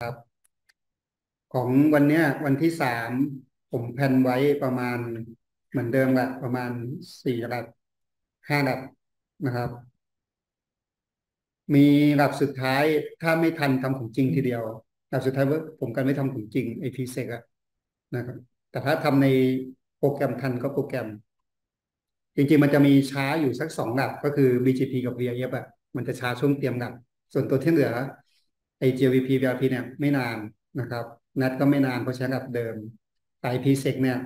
ครับ ของวันเนี้ย วันที่สามผมแพนไว้ประมาณเหมือนเดิมแหละประมาณสี่ระดับห้าระดับนะครับ มีระดับสุดท้ายถ้าไม่ทันทำของจริงทีเดียวระดับสุดท้ายว่าผมกันไม่ทำของจริงไอพีเซกอะนะครับ แต่ถ้าทำในโปรแกรมทันก็โปรแกรม จริงๆมันจะมีช้าอยู่สักสองระดับก็คือ BGP กับ VIF อะมันจะช้าช่วงเตรียมระดับส่วนตัวที่เหลือ ไอ GVP VRP เนี่ยไม่นานนะครับ นัดก็ไม่นานเพราะใช้ระดับเดิมไอพีเซกเนี่ย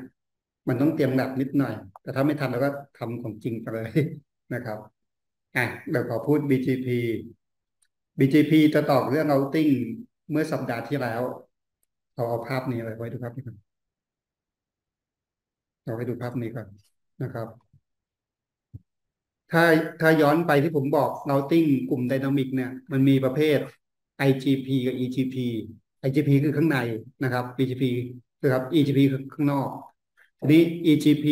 มันต้องเตรียมระดับนิดหน่อย แต่ถ้าไม่ทันเราก็ทำของจริงไปเลยนะครับอะเดี๋ยวขอพูด BGP BGP จะตอบเรื่อง routing เมื่อสัปดาห์ที่แล้วเอาเอาภาพนี้ไว้ดูภาพนี้ก่อนเราไปดูภาพนี้ก่อนนะครับ ถ้าถ้าย้อนไปที่ผมบอก routing กลุ่ม dynamic เนี่ย มันมีประเภท IGP กับ EGP IGP คือข้างในนะครับ BGP คือครับ EGP คือข้างนอกทีนี้ EGP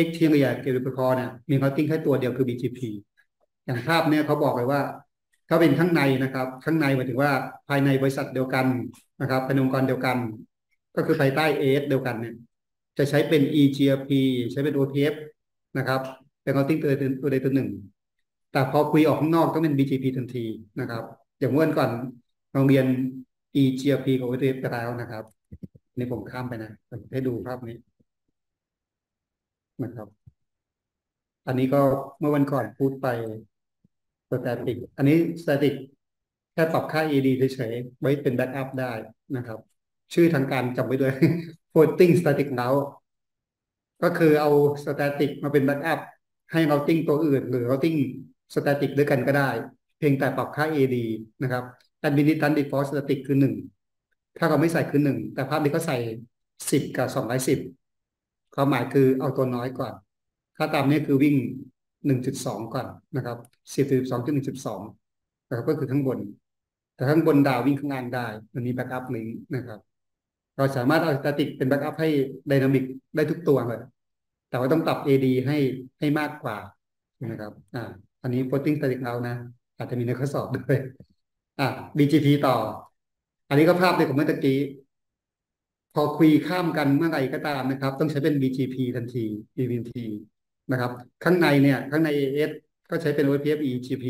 Exterior Gateway Protocol เนี่ยมี routing แค่ตัวเดียวคือ BGP อย่างภาพเนี่ยเขาบอกเลยว่าถ้าเป็นข้างในนะครับ ข้างในหมายถึงว่าภายในบริษัทเดียวกันนะครับเป็นองค์กรเดียวกัน ก็คือภายใต้ AS เดียวกันเนี่ยจะใช้เป็น EGP ใช้เป็น OPF นะครับเป็น routing ตัวตัวใดตัวหนึ่งแต่พอคุยออกข้างนอกต้องเป็น BGP ทันทีนะครับ อย่างเมื่อก่อนโรงเรียน eGRP กับ OPF ไปแล้วนะครับนี่ผมข้ามไปนะให้ดูภาพนี้นะครับ อันนี้ก็เมื่อวันก่อนพูดไปสแตติก อันนี้สแตติกแค่ปรับค่า ED เฉยๆไว้เป็น backup ได้นะครับ ชื่อทางการจำไว้ด้วย floating static route ก็คือเอา static มาเป็น backup ให้ routing ตัวอื่น หรือ routing static ด้วยกันก็ได้ พียงแต่ปรับค่า AD นะครับ administrative default static คือหนึ่งถ้าเราไม่ใส่คือหนึ่งแต่ภาพนี้ก็ใส่สิบกับสองร้อยสิบความหมายคือเอาตัวน้อยก่อนถ้าตามนี้คือวิ่งหนึ่งจุดสองก่อนนะครับสิบจุดสองจุดหนึ่งจุดสองนะครับก็คือข้างบน แต่ข้างบน down วิ่งข้างล่างได้ มันมี backup link นะครับ เราสามารถเอา static เป็น backup ให้ dynamic ได้ทุกตัวเลย แต่ว่าต้องปรับ AD ให้ให้มากกว่านะครับ อ่า อันนี้ floating static เรานะ อาจจะมีในข้อสอบด้วยอ่า BGP ต่อ อันนี้ก็ภาพในของเมื่อกี้ พอคุยข้ามกันเมื่อไหร่ก็ตามนะครับ ต้องใช้เป็น BGP ทันที BGP นะครับ ข้างในเนี่ย ข้างใน AS ก็ใช้เป็น OPF EGP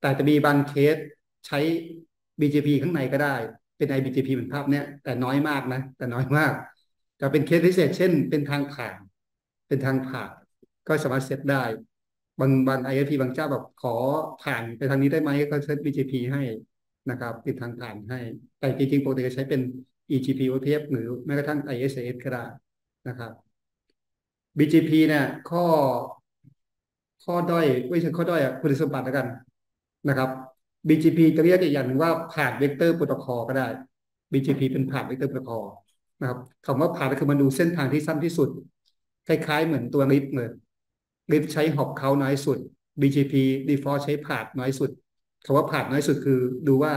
แต่จะมีบางเคสใช้ BGP ข้างในก็ได้ เป็น IBGP เหมือนภาพเนี้ยแต่น้อยมากนะ แต่น้อยมากจะเป็นเคสพิเศษ เช่น เป็นทางผ่าน เป็นทางผ่านก็สามารถเซตได้ บางบาง ISP บางเจ้าแบบขอผ่านไปทางนี้ได้ไหมก็เซต BGP ให้นะครับติดทางผ่านให้ แต่จริงๆปกติจะใช้เป็น EIGRP OSPF หรือแม้กระทั่ง IS-IS ก็ได้นะครับ BGP เนี่ยข้อ ข้อด้อยไม่ใช่ข้อด้อยอะคุณสมบัติแล้วกันนะครับ BGP จะเรียกอีกอย่างหนึ่งว่า path vector protocol ก็ได้ BGP เป็น path vector protocol นะครับคำว่า path ก็คือมันดูเส้นทางที่สั้นที่สุด คล้ายๆเหมือนตัว RIP เลย RIP ใช้ hop count น้อยสุด BGP default ใช้ path น้อยสุดคำว่าผ่านน้อยสุดคือดูว่า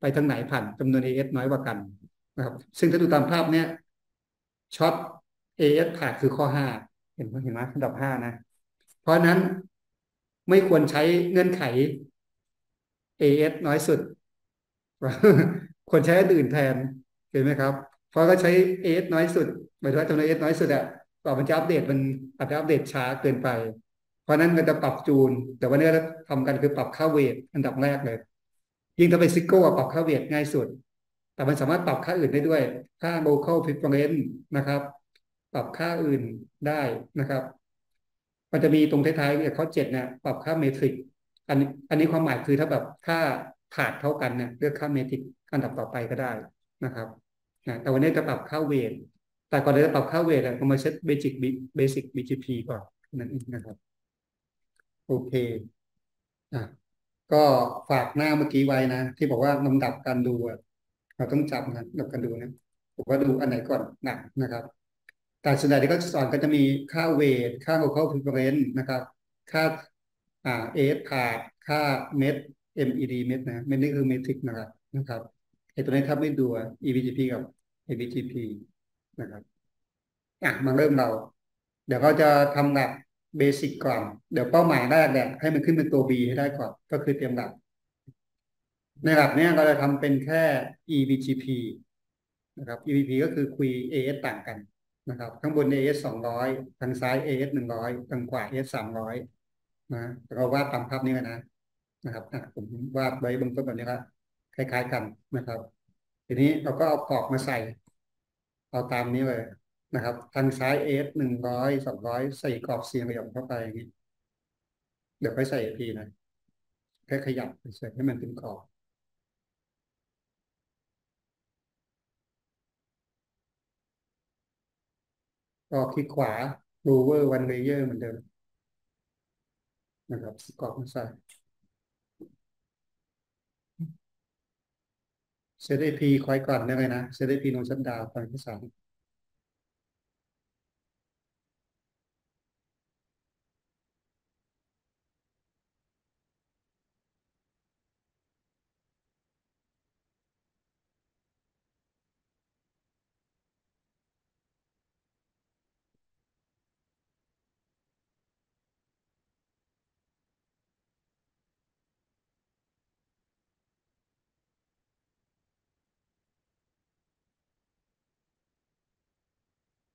ไปทางไหนผ่านจำนวน AS น้อยกว่ากันนะครับ ซึ่งถ้าดูตามภาพเนี้ยช็อต AS ผ่านคือข้อห้าเห็นไหมเห็นไหมระดับห้านะ เพราะนั้นไม่ควรใช้เงื่อนไข AS น้อยสุด ควรใช้อื่นแทนเห็นไหมครับ เพราะก็ใช้ AS น้อยสุดหมายถึงว่าจำนวน AS น้อยสุดอะ ต่อมันจะอัปเดตมันอาจจะอัปเดตช้าเกินไป เพราะนั้นก็จะปรับจูน แต่วันนี้เราทำกันคือปรับค่าเวทอันดับแรกเลย ยิ่งถ้าเป็นซิโก้ปรับค่าเวทง่ายสุด แต่มันสามารถปรับค่าอื่นได้ด้วย ค่า local preference นะครับ ปรับค่าอื่นได้นะครับ มันจะมีตรงท้ายๆเนี่ยข้อเจ็ดเนี่ยปรับค่าเมทริกอันนี้อันนี้ความหมายคือถ้าแบบค่าขาดเท่ากันเนี่ยเลือกค่าเมทริกอันดับต่อไปก็ได้นะครับนะแต่วันนี้จะปรับค่าเวท แต่ก่อนจะปรับค่าเวทเรามาเซตเบสิกเบสิก BGP ก่อนนั่นเองนะครับ โอเคอะก็ฝากหน้าเมื่อกี้ไว้นะ ที่บอกว่าลำดับการดูเราต้องจำนะลำดับการดูนะผมว่าดูอันไหนก่อนหนักนะครับ แต่ส่วนใหญ่ที่เขาสอนก็จะมีค่าเวทค่า local preference นะครับ ค่าอ่าเอสขาดค่าเม็ด MED เม็ดนะเม็ดนี่คือเมทริกนะครับนะครับไอตัวนี้ถ้าไม่ดู EVGP กับ ABGP นะครับอะมาเริ่มเรา เดี๋ยวเขาจะทำแบบเบสิกก่อน เดี๋ยวเป้าหมายแรกเนี่ยให้มันขึ้นเป็นตัว B ให้ได้ก่อน ก็คือเตรียมหลัก ในระดับเนี้ยเราจะทำเป็นแค่ EBGP นะครับ EBP ก็คือคุย AS ต่างกันนะครับ ข้างบน AS สองร้อยทางซ้าย AS หนึ่งร้อยทางขวา AS สามร้อยนะเราวาดตามภาพนี้กันนะนะครับอะผมวาดไว้เบื้องต้นแบบนี้ครับคล้าย ๆ กันนะครับ ทีนี้เราก็เอากรอบมาใส่ เอาตามนี้เลยนะครับ ทางซ้าย AS หนึ่งร้อยสองร้อยใส่กรอบเสียงขยับเข้าไปอย่างนี้เดี๋ยวค่อยใส่ AP นะแค่ขยับเฉยๆให้มันเป็นกรอบก็คลิกขวา lower one layer เหมือนเดิมนะครับกรอบมาใส่ เซตไอพีควายก่อนได้ไหมนะเซตไอพีโนชันดาวคอยที่สาม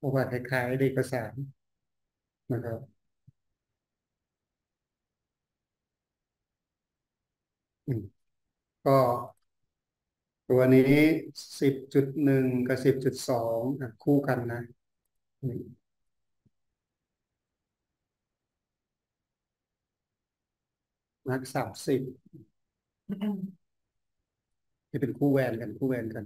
เพราะว่าคล้ายๆเอกสารนะครับอืมก็ตัวนี้สิบจุดหนึ่งกับสิบจุดสองคู่กันนะอืมมาร์กสามสิบที่เป็นคู่แวนกันคู่แวนกัน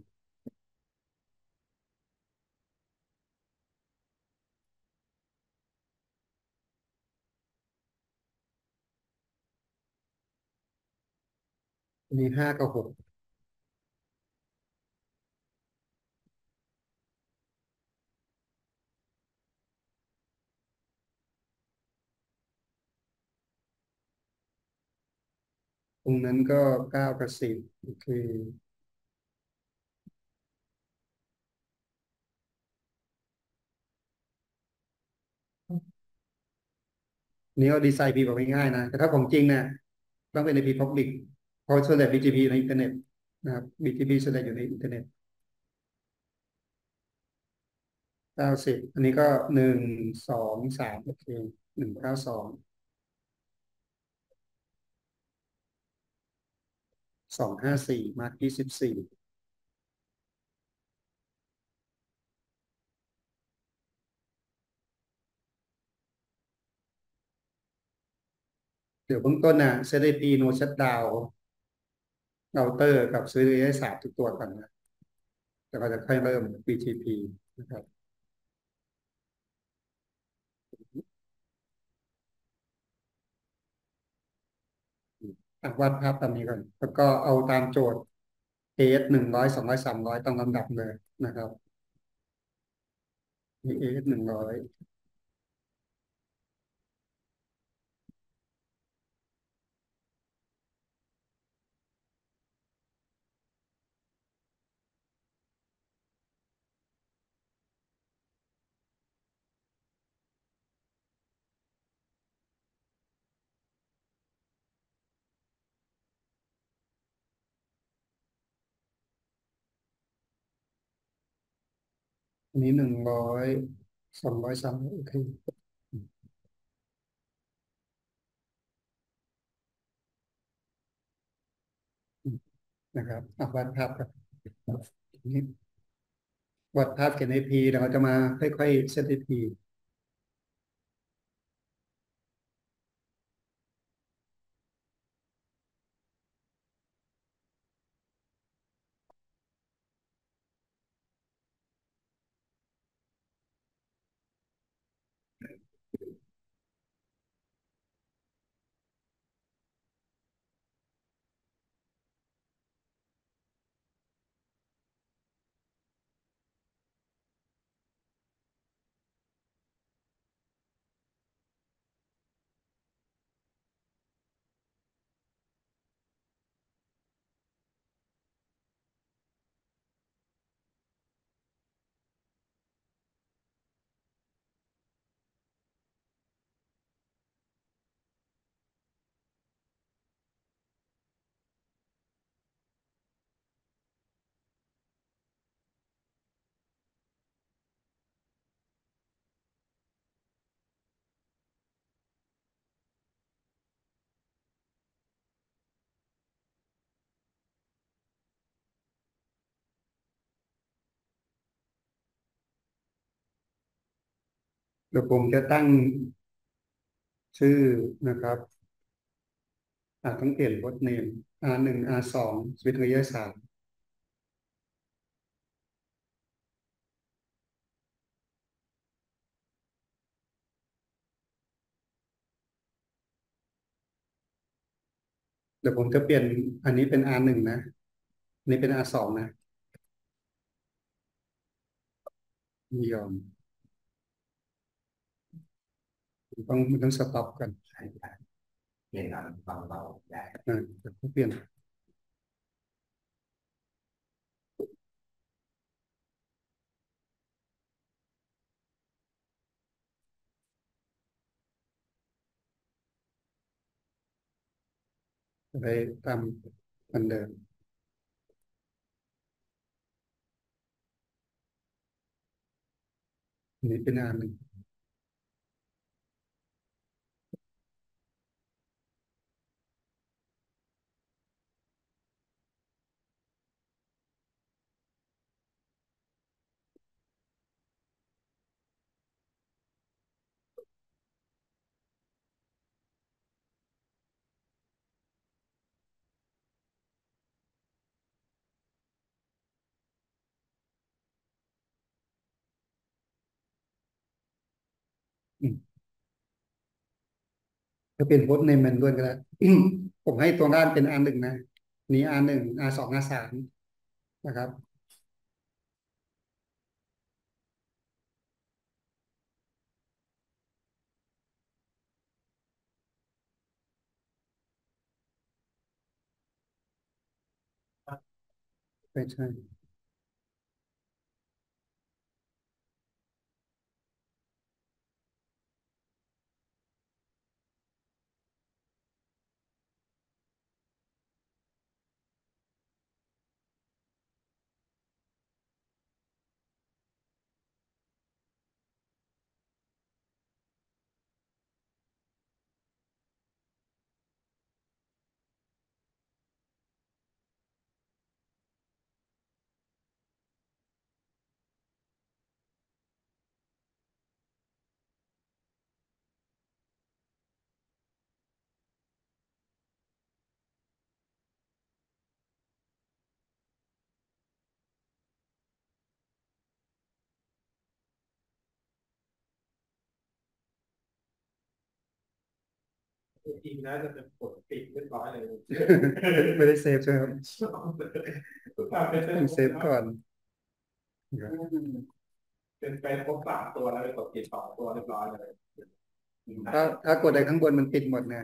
มีห้ากับหกตรงนั้นก็เก้ากับสิบโอเคนี่ก็ดีไซน์ IP แบบง่ายๆนะ แต่ถ้าของจริงเนี่ยต้องเป็นในพี Public เพราะ ส่วนใหญ่ BGP ในอินเทอร์เน็ตนะครับ BGP ส่วนใหญ่อยู่ในอินเทอร์เน็ตเก้าสิบอันนี้ก็หนึ่งสองสามโอเคหนึ่งเก้าสองสองห้าสี่มาร์คยี่สิบสี่เดี๋ยวเบื้องต้นน่ะ ZAP no shutdown เราเตอร์กับซื้อเอสามทุกตัวก่อนนะแล้วก็จะค่อยเริ่ม BGP นะครับวาดภาพตามนี้ก่อน แล้วก็เอาตามโจทย์ AS หนึ่งร้อยสองร้อยสามร้อยต้องลำดับเลยนะครับมี AS หนึ่งร้อย นี้หนึ่งร้อยสองร้อยสามโอเคนะครับอะวาดภาพครับนี่วาดภาพเกณฑ์ไอพีเราจะมาค่อยๆเซต IP เดี๋ยวผมจะตั้งชื่อนะครับอ่าต้องเปลี่ยนโค้ดเนม R หนึ่ง R สองสวิตเยอร์สามเดี๋ยวผมจะเปลี่ยนอันนี้เป็น R หนึ่งนะอันนี้เป็น R สองนะยอม ต้องต้องสต็อปกันใช่ใช่เปลี่ยนการฟังเราได้อ่าเดี๋ยวผมเปลี่ยนไปตามเหมือนเดิมอันนี้เป็น R หนึ่ง ถ้าเป็นโฮสต์เนมมันด้วยก็ได้ผมให้ตัวด้านเป็น R หนึ่งนะนี้ R หนึ่ง R สอง R สามนะครับไม่ใช่ จริงนะจะเป็นกดปิดเรียบร้อยเลยไม่ได้เซฟใช่ไหมครับทุกอย่างเป็นต้องเซฟก่อน เป็นไปครบสามตัวแล้วไปกดปิดสองตัวเรียบร้อยเลยถ้าถ้ากดอะไรข้างบนมันปิดหมดไง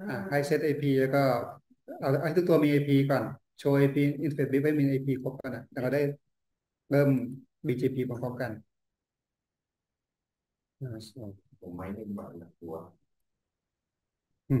อ่าให้เซต IP แล้วก็เอาให้ทุกตัวมี IP ก่อน โชว์ IP inspect bit ไว้มี IP ครบก่อนนะแล้วก็ได้เริ่ม BGP พร้อมๆกันอ่าสองผมไม่ได้มาหนักตัว อื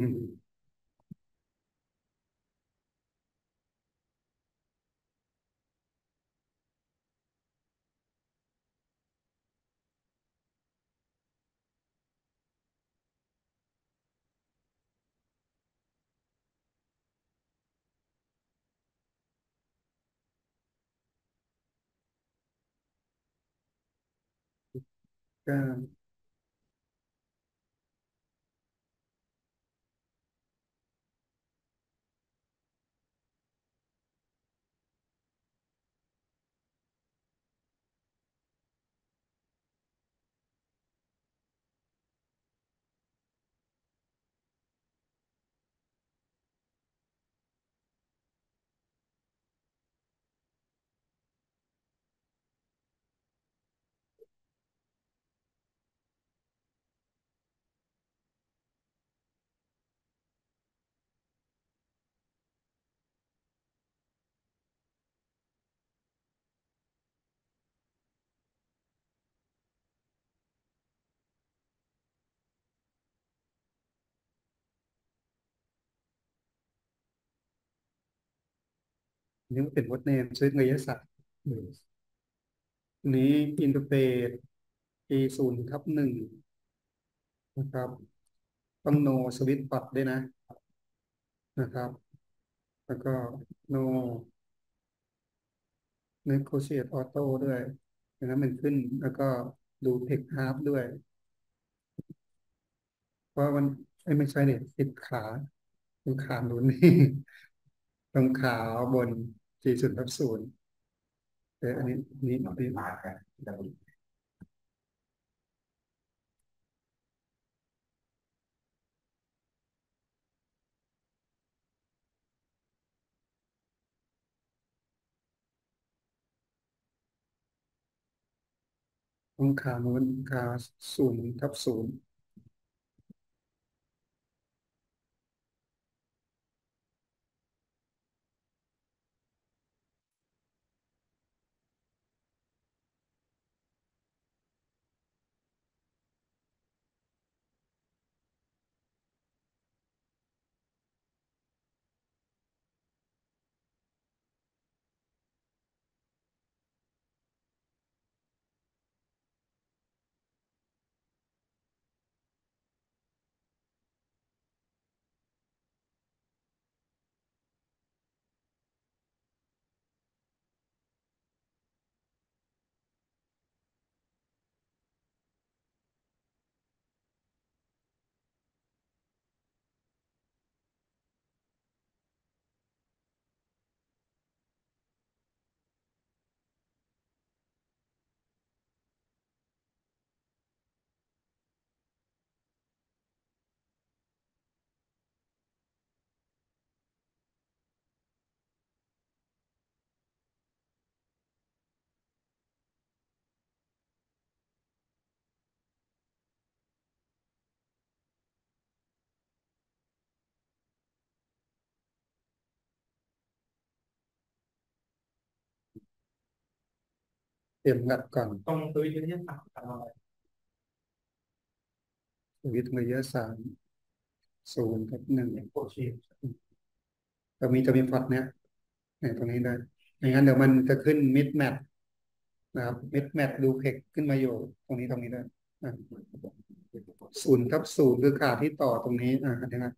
นี่เป็น host name ชื่อระยะสัตว์นี้ interface e ศูนย์ทับหนึ่งนะครับ ต้อง no switch port ด้วยนะ นะครับ แล้วก็ no negotiate auto ด้วยดังนั้นมันขึ้น แล้วก็ดูเทคฮาร์ฟด้วย เพราะมันเอ้ไม่ใช่เนี่ยติดขาตรงขาหนุนนี่ตรงขาบน สี่ศูนย์ทับศูนย์เอออันนี้นี่มันนี่มากันจะตรงขาหนุนขาศูนย์ทับศูนย์ เตรียมงัดก่อนต้องซื้อที่นี่สั่งอะไรวิทย์ระยะสามศูนย์ทับหนึ่งโคชีพจะมีจะมีพอร์ตเนี้ยเนี่ยตรงนี้ได้ไม่งั้นเดี๋ยวมันจะขึ้นมิดแมทนะครับมิดแมทดูเพกขึ้นมาอยู่ ตรงนี้ตรงนี้ได้อะศูนย์ทับศูนย์คือขาที่ต่อตรงนี้อ่าอันนี้นะ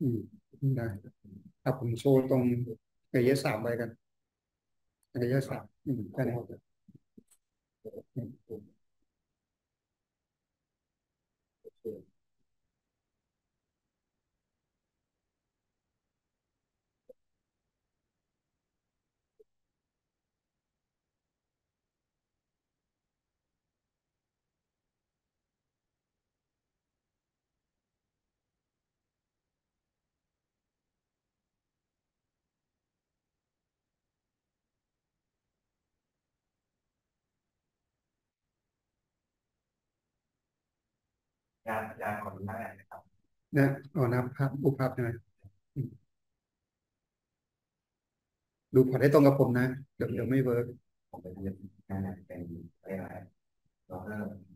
อืมได้อะผมโชว์ตรงระยะสามไปกันระยะสามอืม Thank you. แค่นี้งานงานของคุณแม่นะครับนะเอาน้ำภาพอุปภาพใช่ไหมอืมดูพอร์ตให้ตรงกับผมนะ เดี๋ยวเดี๋ยวไม่เวิร์กผมไปเรียนงานเป็นอะไรแล้วก็ก็ตรงผมก็ตามสองก็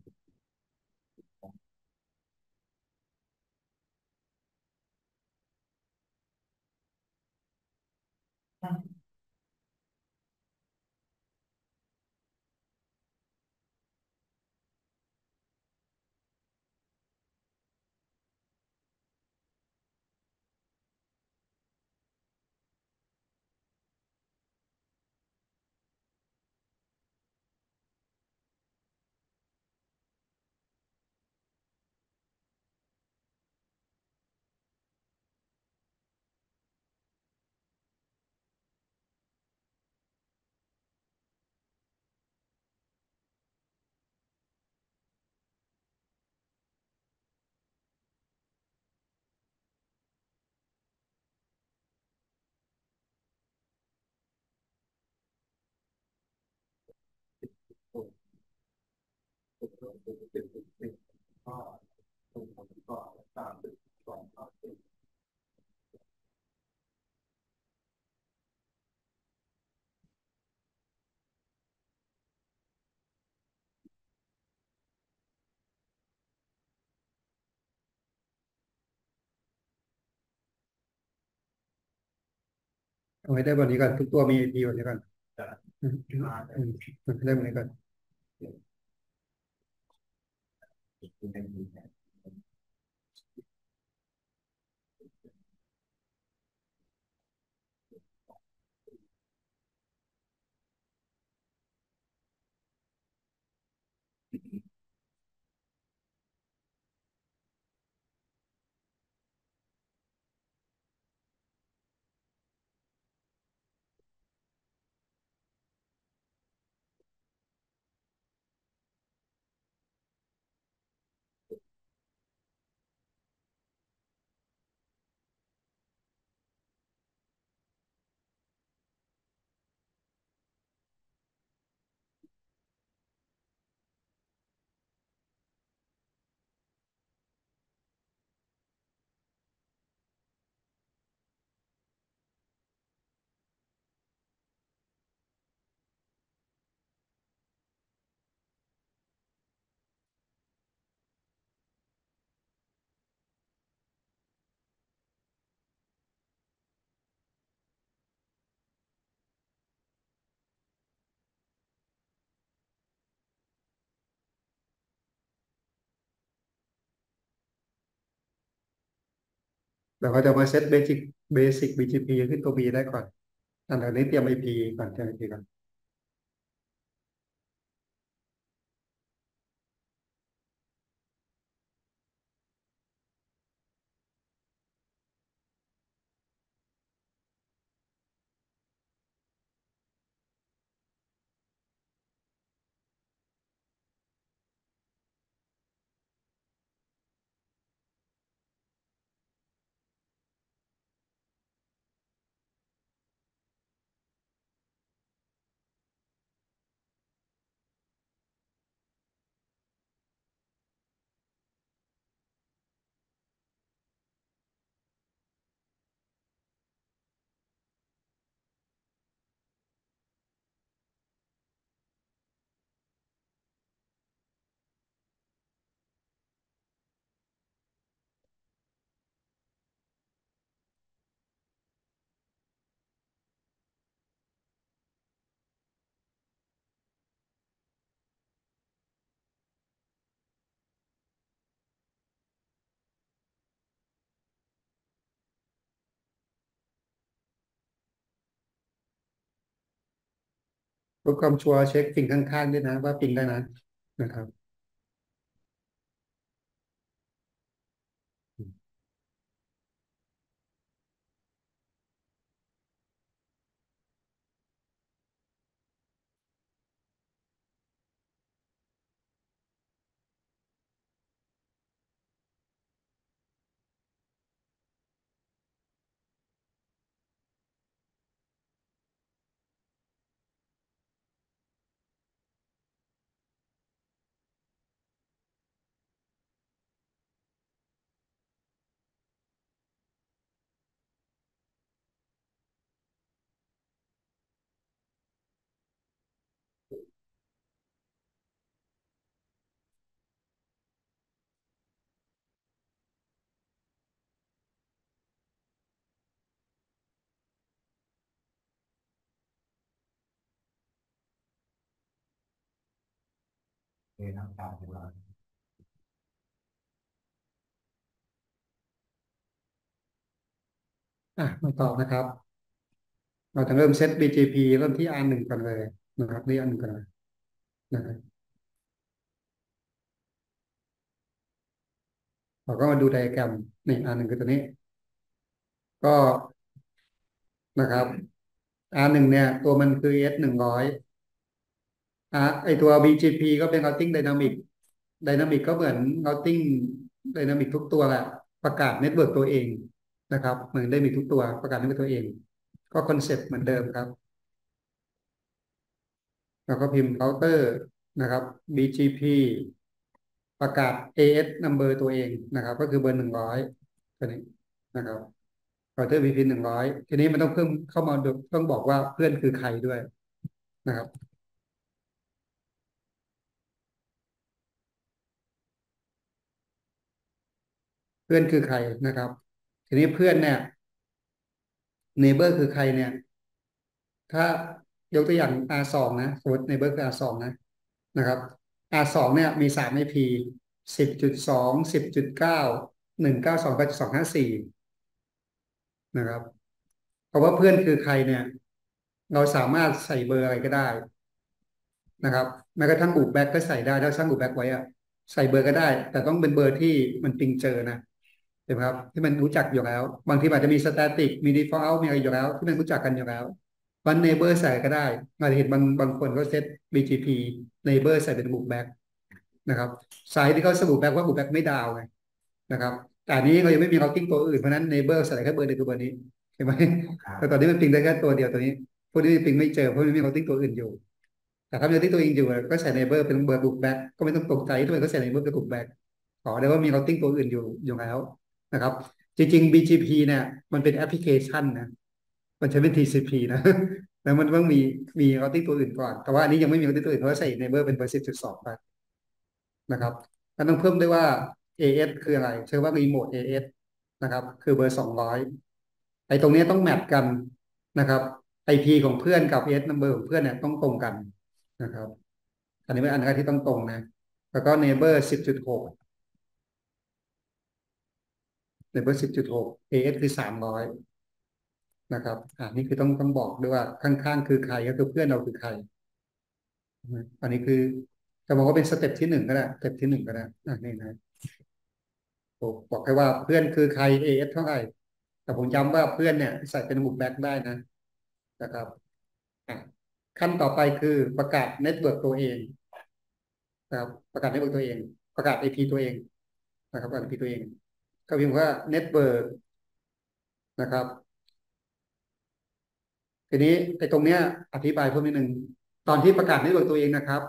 เอาให้ได้วันนี้ก่อนทุกตัวมี IP วันนี้ก่อนได้วันนี้ก่อน คุ แต่ว่าจะมาเซตเบสิกเบสิก BGP ขึ้นตัว B ได้ก่อน อันนี้เตรียม IP ก่อนเตรียม IP ก่อน เพื่อความชัวร์เช็คปิงข้างๆด้วยนะ ว่าปิงได้นะนะครับ ในทางกาของเราอะมาต่อนะครับ เราจะเริ่มเซต BGP เริ่มที่ R หนึ่งก่อนเลยนะครับที่ R หนึ่งก่อนเลยนะครับเราก็มาดูไดอะแกรมนี่ R หนึ่งคือตัวนี้ ก็นะครับ R หนึ่งเนี่ย ตัวมันคือ S หนึ่งร้อยะไอตัว BGP ก็เป็น routing dynamic dynamic ก็เหมือน routing dynamic ทุกตัวแหละประกาศ network ตัวเองนะครับเหมือนได้มีทุกตัวประกาศ network ตัวเอง ก็ concept เหมือนเดิมครับเราก็พิมพ์ router นะครับ BGP ประกาศ AS number ตัวเองนะครับ ก็คือเบอร์หนึ่งร้อยตัวนี้นะครับ router BGP หนึ่งร้อยทีนี้มันต้องเพิ่มเข้ามาต้องบอกว่าเพื่อนคือใครด้วยนะครับ เพื่อนคือใครนะครับ ทีนี้เพื่อนเนี่ยเนเบอร์คือใครเนี่ย ถ้ายกตัวอย่าง R สองนะสมมติเนเบอร์คือ R สองนะนะครับ R สองเนี่ยมีสาม IP สิบจุดสองสิบจุดเก้าหนึ่งเก้าสองแปดสองห้าสี่นะครับ เพราะว่าเพื่อนคือใครเนี่ย เราสามารถใส่เบอร์อะไรก็ได้นะครับแม้กระทั่ง loopback ก็ใส่ได้ถ้าสร้าง loopback ไว้อะใส่เบอร์ก็ได้ แต่ต้องเป็นเบอร์ที่มัน ping เจอนะ ใช่ไหมครับ ที่มันรู้จักอยู่แล้ว บางทีอาจจะมี static มี default มีอะไรอยู่แล้ว ที่มันรู้จักกันอยู่แล้ววัน neighbor ใส่ก็ได้อาจจะเห็นบางบางคนก็เซต BGP เนเบอร์ใส่เป็นบุกแบ็กนะครับสายที่เขาส loopback ว่า loopback ไม่ down ไงนะครับ แต่อันนี้เรายังไม่มี routing ตัวอื่นเพราะนั้น neighbor ใส่แค่เบอร์เดียวคือเบอร์นี้ใช่ไหมแต่ตอนนี้มัน ping ได้แค่ตัวเดียวตัวนี้พวกนี้ ping ไม่เจอเพราะมันมี routing ตัวอื่นอยู่ แต่ถ้ามีที่ตัวเองอยู่ก็ใส่ neighbor เป็นเบอร์ loopback ก็ไม่ต้องตกใจด้วยก็ใส่ neighbor เป็น loopback ขอได้ว่ามี routing ตัวอื่นอยู่อยู่แล้ว นะครับ จริง ๆ BGP เนี่ย มันเป็นแอปพลิเคชันนะมันใช้เป็น TCP นะแล้วมันต้องมีมี routing ตัวอื่นก่อน แต่ว่าอันนี้ยังไม่มี routing ตัวอื่นเพราะว่าใส่ neighbor เป็นเบอร์สิบจุดสองไปนะครับก็ต้องเพิ่มด้วยว่า AS คืออะไรเชื่อว่า remote AS นะครับ คือเบอร์สองร้อยไอ้ตรงนี้ต้องแมทกันนะครับ IP ของเพื่อนกับ AS number ของเพื่อนเนี่ยต้องตรงกันนะครับ อันนี้เป็นอันแรกที่ต้องตรงนะ แล้วก็ neighbor สิบจุดหก ในเบอร์สิบจุดหก AS คือสามร้อยนะครับอ่านี่คือต้องต้องบอกด้วยว่าข้างๆคือใครก็คือเพื่อนเราคือใคร อันนี้คือจะบอกว่าเป็น step ที่หนึ่งก็ได้ step ที่หนึ่งก็ได้อ่านี่นะบอกแค่ว่าเพื่อนคือใคร AS เท่าไหร่แต่ผมย้ำว่าเพื่อนเนี่ยใส่เป็น loopback ได้นะนะครับขั้นต่อไปคือประกาศ network ตัวเองนะครับประกาศ network ตัวเอง ประกาศ IP ตัวเองนะครับประกาศ IP ตัวเอง ก็พิมพ์ว่า network นะครับ ทีนี้ไอ้ตรงเนี้ย อธิบายเพิ่มนิดนึง ตอนที่ประกาศ network ตัวเองนะครับ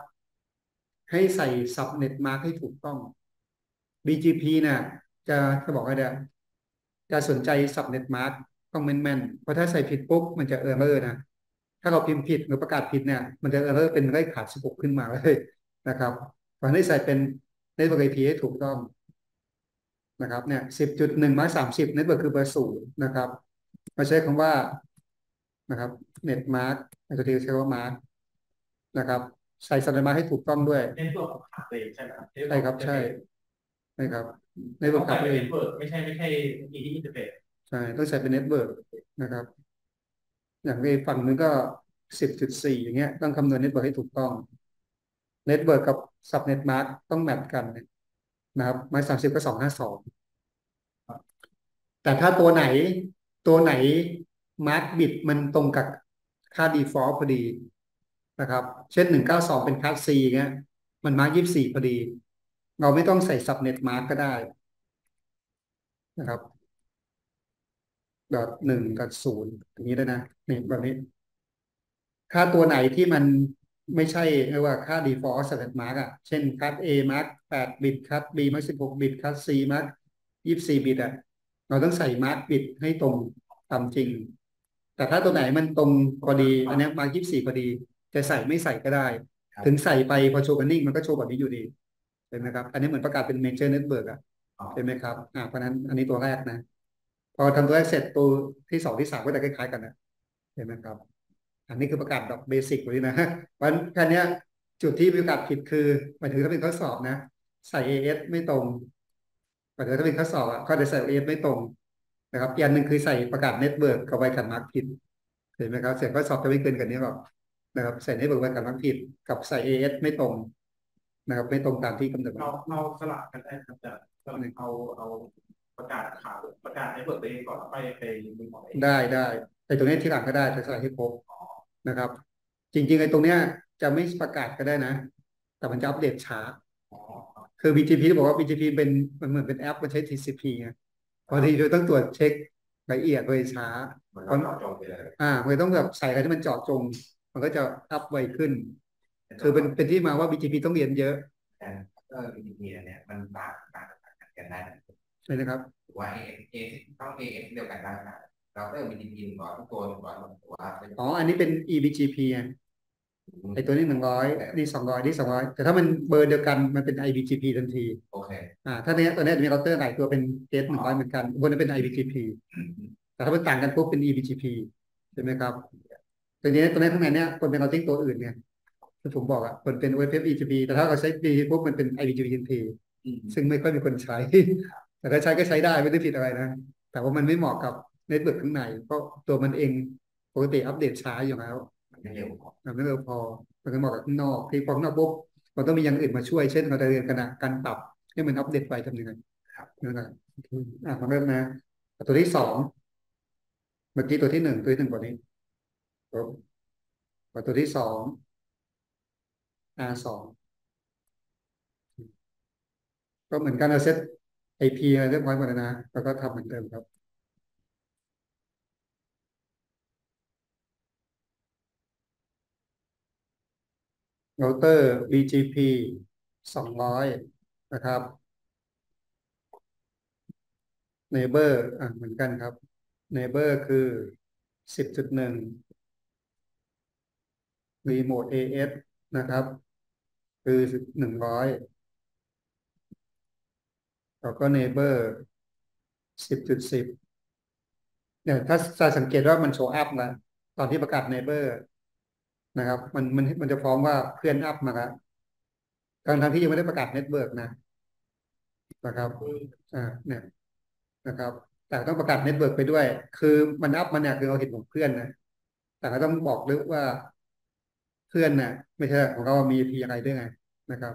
ให้ใส่ subnet mask ให้ถูกต้อง BGP นี่ยจะจะบอกว่าเดี๋ยวจะสนใจ subnet mask ต้องแม่นๆ เพราะถ้าใส่ผิดปุ๊บมันจะ error นะ ถ้าเราพิมพ์ผิดหรือประกาศผิดเนี่ย มันจะ error เป็นเลขขาด16ขึ้นมาเลยนะครับเพราะให้ใส่เป็น network IP ให้ถูกต้อง นะครับเนี่ย10.1มาร์ก30 network คือเบอร์ศูนย์นะครับมาใช้คำว่านะครับเน็ตมาร์กตัวที่ใช้ว่ามาร์กนะครับ ใส่สัญลักษณ์ให้ถูกต้องด้วยเน้นตัวของขาตัวเองใช่ไหมครับใช่ครับใช่ใช่ครับในในบตัวทขาขับตัวเอเองงเปิดไม่ใช่ไม่ใช่อีที่อินเทอร์เฟซใช่ต้องใส่เป็นเน็ตเวิร์กนะครับ อย่างในฝั่งนึงก็สิบจุดสี่อย่างเงี้ยต้องคำนวณเน็ตเวิร์กให้ถูกต้องเน็ตเวิร์กกับซับเน็ตมาร์กต้องแมทกันน นะครับมาสามสิบก็สองห้าสองแต่ถ้าตัวไหนตัวไหน mask bit มันตรงกับค่า default พอดีนะครับ เช่นหนึ่งเก้าสองเป็นค่า C เงี้ย มันมาร์กยี่สี่พอดี เราไม่ต้องใส่ subnet mask ก็ได้นะครับ dot หนึ่ง dot ศูนย์อย่างนี้ได้นะนี่แบบนี้ค่าตัวไหนที่มัน ไม่ใช่เรียกว่าค่า default subnet mask อะ เช่นคัด A mark แปดบิตคัด B mark สิบหกบิตคัด C mark ยี่สี่บิตอะ เราต้องใส่ mark บิตให้ตรงตามจริง แต่ถ้าตัวไหนมันตรงพอดี อันนี้ mark ยี่สี่พอดี จะใส่ไม่ใส่ก็ได้ ถึงใส่ไปพอโชว์กันนิ่งมันก็โชว์แบบนี้อยู่ดีเห็นไหมครับ อันนี้เหมือนประกาศเป็น major network อะเห็นไหมครับ อ่า เพราะฉะนั้นอันนี้ตัวแรกนะ พอทำตัวแรกเสร็จตัวที่สองที่สามก็จะคล้ายๆกันนะ เห็นไหมครับ อันนี้คือประกาศแบบเบสิกเลยนะวันแค่นี้จุดที่ประกาศผิดคือหมายถึงถ้าเป็นข้อสอบนะ ใส่ AS ไม่ตรงหมายถึงถ้าเป็นข้อสอบอะก็จะใส่ AS ไม่ตรงนะครับอีกอันหนึ่งคือใส่ประกาศ network กับ wildcard mask ผิดเห็นไหมครับเสร็จข้อสอบจะไม่เกินกันนี้หรอกนะครับใส่ network wildcard mask ผิดกับใส่ AS ไม่ตรงนะครับไม่ตรงตามที่กำหนดเราเราสลับกันได้ครับจะสลับเอาเอาประกาศข่าวประกาศในเปิดตัวเองก่อนแล้วไปไปมือของเองได้ได้ไอ้ตรงนี้ที่หลังก็ได้แต่ใส่ให้ครบ นะครับ จริงๆไอ้ตรงเนี้ยจะไม่ประกาศก็ได้นะ แต่มันจะอัปเดตช้าอ๋อคือ BGP ที่บอกว่า BGP เป็นมันเหมือนเป็นแอปมันใช้ TCP ไงพอทีเราต้องตรวจเช็คละเอียดเลยช้ามันก็เจาะจงไปเลยอ่ามันต้องแบบใส่อะไรที่มันเจาะจง มันก็จะอัพไวขึ้น คือเป็นเป็นที่มาว่า BGP ต้องเรียนเยอะแต่เออวิธีเนี่ยมันต่างต่างกันได้ใช่นะครับว่าเอเอต้องเอเดียวกันได้นะ เราเติมวิธีก่อนทุกตัวก่อนว่าเป็นอ๋ออันนี้เป็น eBGP ไงไอ้ตัวนี้หนึ่งร้อยนี่สองร้อยนี่สองร้อยแต่ถ้ามันเบอร์เดียวกันมันเป็น IBGP ทันทีโอเคอ่าถ้าเนี้ยตัวเนี้ยจะมีเราเตอร์หลายตัวเป็นเกสหนึ่งร้อยเหมือนกันบนนั้นเป็น IBGP แต่ถ้ามันต่างกันปุ๊บเป็น eBGP ใช่ไหมครับตัวนี้ตัวนี้ข้างในเนี้ยคนเป็น routing ตัวอื่นไงที่ผมบอกอะคนเป็น OSPF EGP แต่ถ้าเราใช้ B ปุ๊บมันเป็น IBGP ทันทีซึ่งไม่ค่อยมีคนใช้ แต่ถ้าใช้ก็ใช้ได้ไม่ได้ผิดอะไรนะแต่ว่ามันไม่เหมาะกับ network ข้างในเพราะตัวมันเองปกติอัปเดตช้าอยู่แล้วมันไม่เร็วพอมันไม่เร็วพอมันก็เหมาะกับข้างนอกที่พอข้างนอกปุ๊บมันต้องมีอย่างอื่นมาช่วยเช่นเราจะเรียนกันนะการปรับให้มันอัปเดตไปทำยังไงครับนั่นแหละอะมาเริ่มนะตัวที่สองเมื่อกี้ตัวที่หนึ่งตัวที่หนึ่งกว่านี้ครับตัวที่สอง R สองก็เหมือนกันเราเซต IP อะไรเรียบร้อยหมดแล้วนะแล้วก็ทำเหมือนเดิมครับ เราเตอร์ BGP สองร้อยนะครับ Neighbor อะเหมือนกันครับ Neighbor คือสิบจุดหนึ่ง Remote AS นะครับ คือหนึ่งร้อยแล้วก็ Neighbor สิบจุดสิบเนี่ยถ้าสังเกตว่ามัน show up นะ ตอนที่ประกาศ Neighbor นะครับ มันมันมันจะฟ้องว่าเพื่อน up มาแล้วทั้งทั้งที่ยังไม่ได้ประกาศ network นะนะครับอ่าเนี่ยนะครับ แต่ต้องประกาศ network ไปด้วย คือมันอัพมันเนี่ยคือเราเห็นของเพื่อนนะแต่ก็ต้องบอกด้วยว่าเพื่อนน่ะ ไม่ใช่ของเรามี IP อะไรด้วยไงนะครับ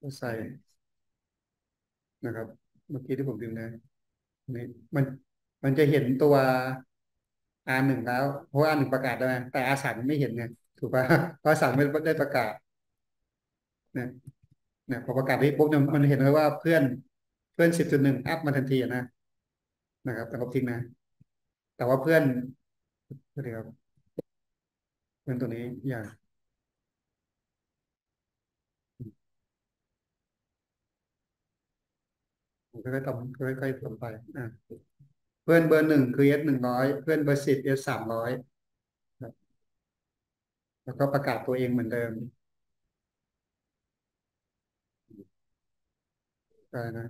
ก็ใส่นะครับ เมื่อกี้ที่ผมดูนะนี่มันมันจะเห็นตัว R หนึ่งแล้วเพราะ R หนึ่งประกาศแล้วแต่ R สามไม่เห็นไงถูกป่ะเพราะสามไม่ได้ประกาศเนี่ยเนี่ยพอประกาศนี้ปุ๊บเนี่ยมันเห็นเลยว่าเพื่อนเพื่อนสิบจุดหนึ่งอัพมาทันทีนะนะครับแต่ลบทิ้งนะ แต่ว่าเพื่อนเดี๋ยวเพื่อนตัวนี้อย่างผมค่อยๆทำค่อยๆทำไปอ่า พื่อนเบอร์หนึ่งคือเอสหนึ่งร้อยเพื่อนเบอร์สิบเอสสามร้อยแล้วก็ประกาศตัวเองเหมือนเดิมได้นะ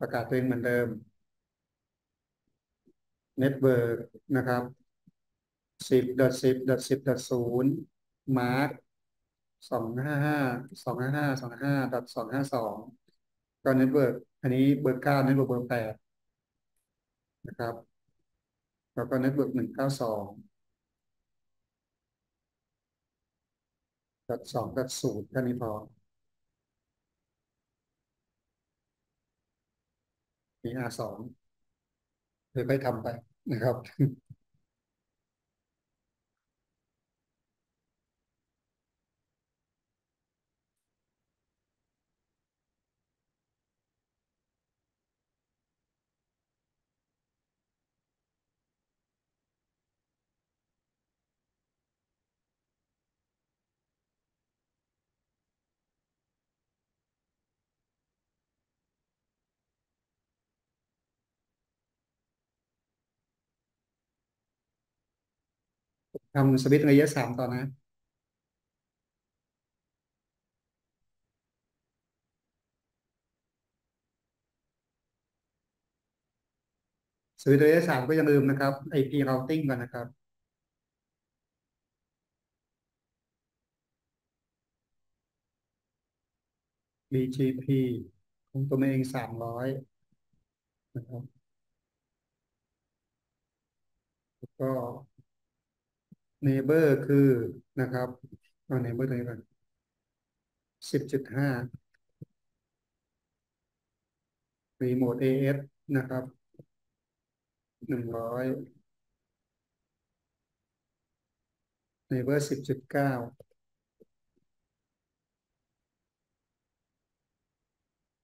ประกาศตัวเองเหมือนเดิม network นะครับสิบ dot สิบ dot สิบ dot ศูนย์มาร์กสองห้าห้าสองห้าห้าสองห้า dot สองห้าสองก็ network อันนี้เบอร์เก้า network เบอร์แปด นะครับ แล้วก็ network หนึ่งเก้าสองดัดสองดัดศูนย์แค่นี้พอมีอาสองค่อยๆทำไปนะครับ ทำสวิตช์ระยะสามต่อนะ สวิตช์ระยะสามก็อย่าลืมนะครับ IP routing ก่อนนะครับบี BGP ของตัวเองสามร้อยนะครับแล้วก็ neighbor คือนะครับเอา neighbor ตัวนี้ก่อนสิบจุดห้า remote AS นะครับหนึ่งร้อย neighbor สิบจุดเก้า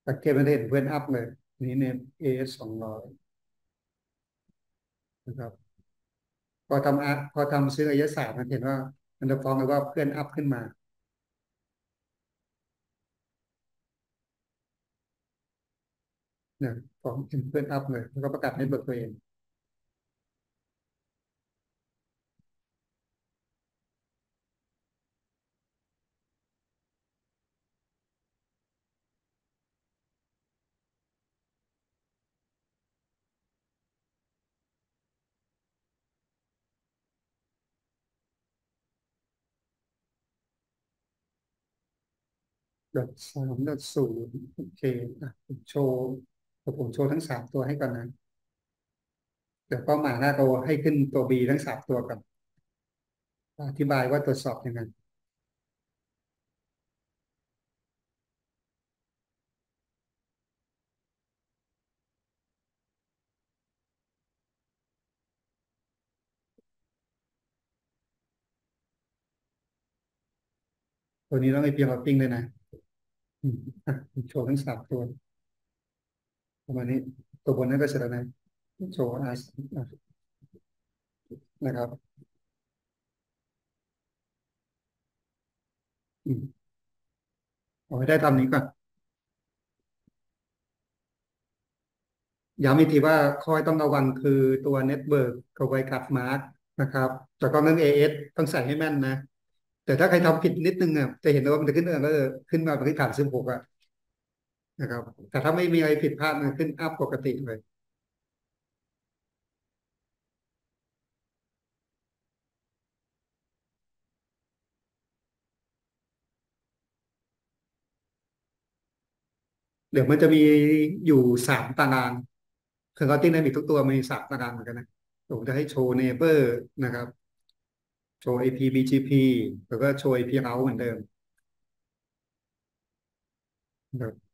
สังเกตมันเห็นเพื่อนอัพเลย นี่เนม AS สองร้อยนะครับ พอทำอัพพอทำซื้อระยะสามมันเห็นว่า มันจะฟ้องเลยว่าเพื่อนอัพขึ้นมา เนี่ยฟ้องเป็นเพื่อนอัพเลยแล้วก็ประกาศให้เบิกตัวเอง ดอทสามดอทศูนย์โอเคอะผมโชว์เดี๋ยวผมโชว์ทั้งสามตัวให้ก่อนนะเดี๋ยวเป้าหมายหน้าตัวให้ขึ้นตัว B ทั้งสามตัวก่อนอธิบายว่าตรวจสอบยังไงตัวนี้ต้อง IP routing เลยนะ โชว์ทั้งสามตัวประมาณนี้ตัวบนนั้นก็เสร็จแล้วนะโชว์อานะครับอเอาให้ได้ตามนี้ก่อนย้ำอีกทีว่าข้อที่ต้องระวังคือตัว network กับ wildcard maskนะครับแล้วก็เรื่อง AS ต้องใส่ให้แม่นนะ แต่ถ้าใครทำผิดนิดนึงอะจะเห็นว่ามันจะขึ้นเออร์ขึ้นมาเป็นที่ฐานสิบหกอะนะครับ แต่ถ้าไม่มีอะไรผิดพลาดมันขึ้นอัพปกติเลยเดี๋ยวมันจะมีอยู่สามตารางคือเขาติ้งได้มีทุกตัวมีสามตารางเหมือนกันนะผมจะให้โชว์ neighbor นะครับ โชว์ AP BGP แล้วก็โชว์ AP out เหมือนเดิมนะครับ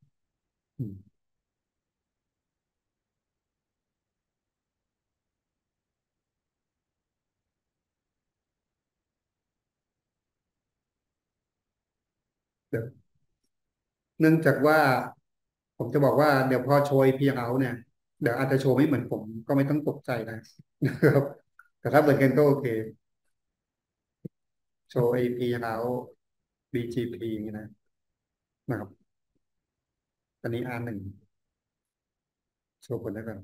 เนื่องจากว่า ผมจะบอกว่าเดี๋ยวพอโชว์ AP out เนี่ย เดี๋ยวอาจจะโชว์ไม่เหมือนผมก็ไม่ต้องตกใจนะนะครับ แต่ถ้าเหมือนกันก็โอเค โชว์ AP out BGP อย่างนี้นะนะครับอันนี้ R หนึ่งโชว์ผลแล้วกัน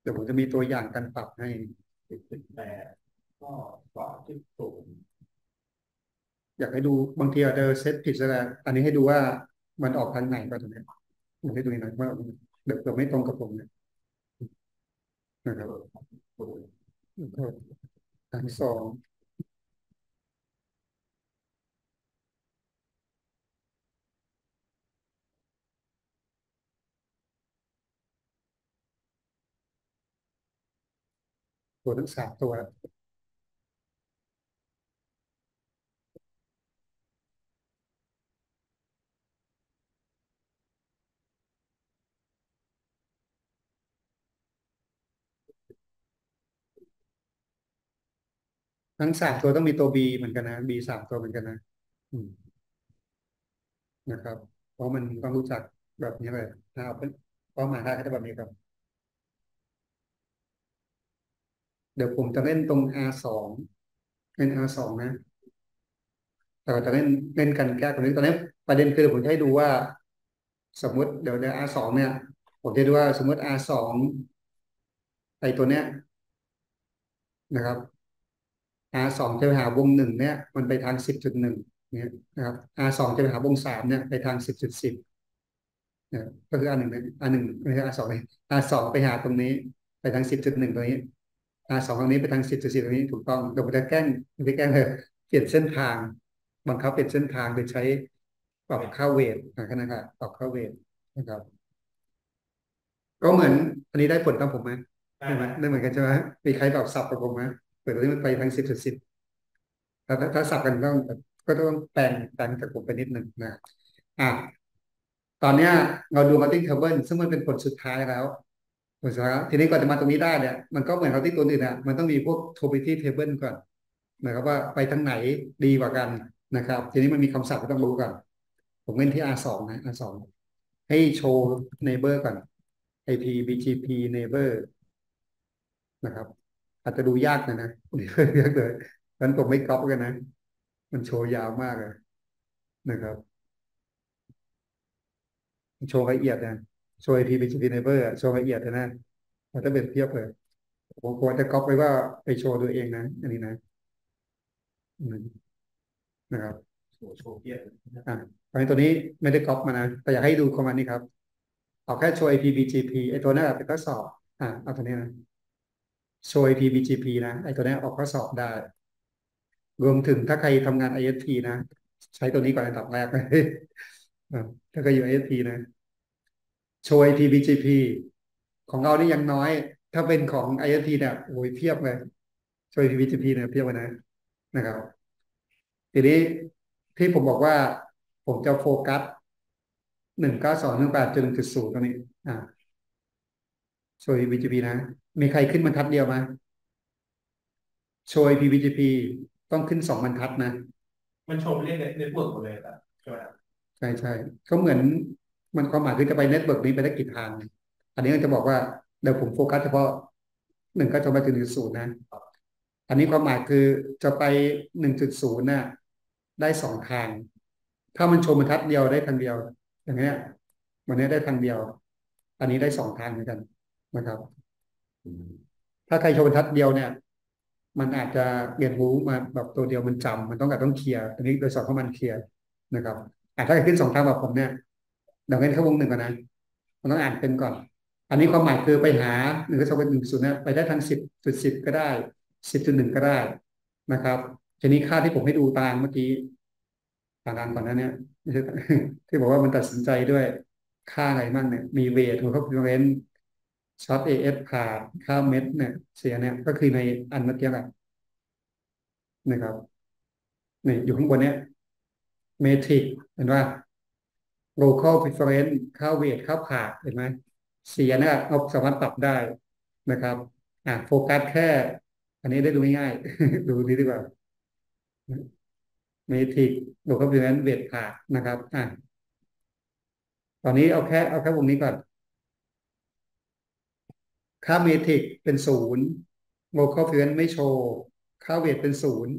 เดี๋ยวผมจะมีตัวอย่างการปรับให้แปดก็สองสิบศูนย์อยากให้ดูบางทีอาจจะเซตผิดซะแล้วอันนี้ให้ดูว่ามันออกทางไหนก็ตรงนี้ผมให้ดูหน่อยว่าเดี๋ยวเดี๋ยวไม่ตรงกับผมเนี่ยนะครับ แล้วก็ทางสองตัวทั้งสามตัว ทั้งสามตัวต้องมีตัว B เหมือนกันนะ B สามตัวเหมือนกันนะนะครับ เพราะมันต้องรู้จักแบบนี้เลยถ้าเอาเป็นเป้าหมายได้ก็จะแบบนี้ครับ เดี๋ยวผมจะเล่นตรง R สองเล่น R สองนะแต่เราจะเล่นเล่นกันแก้ตรงนี้ตอนนี้ประเด็นคือเดี๋ยวผมจะให้ดูว่า สมมติเดี๋ยวใน R สองเนี่ย ผมจะดูว่าสมมติ R สองไอตัวเนี้ยนะครับ R สองจะไปหาวงหนึ่งเนี่ยมันไปทางสิบจุดหนึ่งเนี่ยนะครับ R สองจะไปหาวงสามเนี่ยไปทางสิบจุดสิบเนี่ยก็คือ R หนึ่งเนี่ย R หนึ่งไม่ใช่ R สองเลย R สองไปหาตรงนี้ไปทางสิบจุดหนึ่งตรงนี้ R สองตรงนี้ไปทางสิบจุดสิบตรงนี้ถูกต้องเดี๋ยวผมจะแกล้งไม่แกล้งเลยเปลี่ยนเส้นทางบังคับเปลี่ยนเส้นทางโดยใช้ปรับค่าเวทนะครับปรับค่าเวทนะครับ ก็เหมือนอันนี้ได้ผลตามผมไหมได้ใช่ไหไหมมได้เหมือนกันใช่ไหมมีใครแบบสับกับผมไหม เปิดตรงนี้มันไปทางสิบจุดสิบถ้าถ้าสับกันต้องก็ต้องแปลงแปลงจากผมไปนิดนึงนะอะตอนเนี้ยเราดู routing table ซึ่งมันเป็นผลสุดท้ายแล้วผลสุดท้ายทีนี้ก่อนจะมาตรงนี้ได้เนี่ยมันก็เหมือน routing ตัวอื่นอะมันต้องมีพวก probability table ก่อนนะครับว่าไปทางไหนดีกว่ากันนะครับ ทีนี้มันมีคำศัพท์ที่ต้องรู้ก่อนผมเล่นที่ R สองนะ R สองให้โชว์ neighbor ก่อน IP BGP neighbor นะครับ อาจจะดูยากหนะนะยากเลยงั้นผมไม่ก๊อปกันนะ มันโชว์ยาวมากเลยนะครับ โชว์ละเอียดนะโชว์ IP BGP neighbor อะโชว์ละเอียดเลยนะมันจะเป็นเทียบเลยผมควรจะก๊อปไว้ว่าไปโชว์ตัวเองนะ อันนี้นะอืมนะครับโชว์โชว์เกียร์อ่าตอนนี้ตัวนี้ไม่ได้ก๊อปมานะ แต่อยากให้ดูคอมมานด์นี้ครับ เอาแค่โชว์ IP BGP ไอตัวนั้นเป็นข้อสอบ อ่าเอาตัวนี้นะ โชว์ IP BGP นะไอตัวนี้ออกข้อสอบได้ รวมถึงถ้าใครทำงาน ISP นะ ใช้ตัวนี้ก่อนอันดับแรกเลยถ้าใครอยู่ ISP นะ โชว์ IP BGP ของเรานี่ยังน้อย ถ้าเป็นของ ISP เนี่ยโอ้ยเพียบเลยโชว์ IP BGP เนี่ยเพียบเลยนะนะครับ ทีนี้ที่ผมบอกว่า ผมจะโฟกัสหนึ่งเก้าสองหนึ่งแปดจุดหนึ่งจุดศูนย์ตรงนี้ อ่า show BGP นะ มีใครขึ้นบรรทัดเดียวไหมโชว์ IP BGP ต้องขึ้นสองบรรทัดนะ มันโชว์เรียก network หมดเลยอะใช่ไหมครับใช่ใช่ก็เหมือนมันความหมายคือจะไป network นี้ไปได้กี่ทาง อันนี้ก็จะบอกว่าเดี๋ยวผมโฟกัสเฉพาะหนึ่งก็จะไปถึงหนึ่งศูนย์นะ อันนี้ความหมายคือจะไปหนึ่งจุดศูนย์น่ะได้สองทาง ถ้ามันชมบรรทัดเดียวได้ทางเดียว อย่างเงี้ยวันนี้ได้ทางเดียว อันนี้ได้สองทางเหมือนกันนะครับ ถ้าใครชมบรรทัดเดียวเนี่ย มันอาจจะเรียนรู้มาแบบตัวเดียวมันจำมันต้องการต้องเคลียร์อันนี้โดยสอนเข้ามันเคลียร์นะครับอ่ถ้าขึ้นสองทางแบบผมเนี่ยเดี๋ยวเล่นเข้าวงหนึ่งก่อนนะมันต้องอ่านเป็นก่อน อันนี้ความหมายคือไปหาหนึ่งก็จะเป็นหนึ่งศูนย์เนี่ยไปได้ทางสิบจุดสิบก็ได้สิบจุดหนึ่งก็ได้นะครับ ทีนี้ค่าที่ผมให้ดูตารางเมื่อกี้ผ่านงานก่อนนั้นเนี่ยที่บอกว่ามันตัดสินใจด้วยค่าอะไรบ้างเนี่ยมีเวทของเขาเว้น ช็อตเอเอฟผ่านค่าเม็ดเนี่ยเสียเนี่ยก็คือในอันเมื่อกี้แหละนะครับนี่อยู่ข้างบนเนี้ยเมทริกเห็นว่า local preference ค่า weight ค่า path เห็นไหมเสียเนี่ยเราสามารถปรับได้นะครับอ่าโฟกัสแค่ อันนี้ได้ดูง่ายๆดูนี้ดีกว่า metric local preference weight path นะครับอ่าตอนนี้เอาแค่เอาแค่วงนี้ก่อน ค่า metric เป็นศูนย์ local preference ไม่โชว์ค่าเวทเป็นศูนย์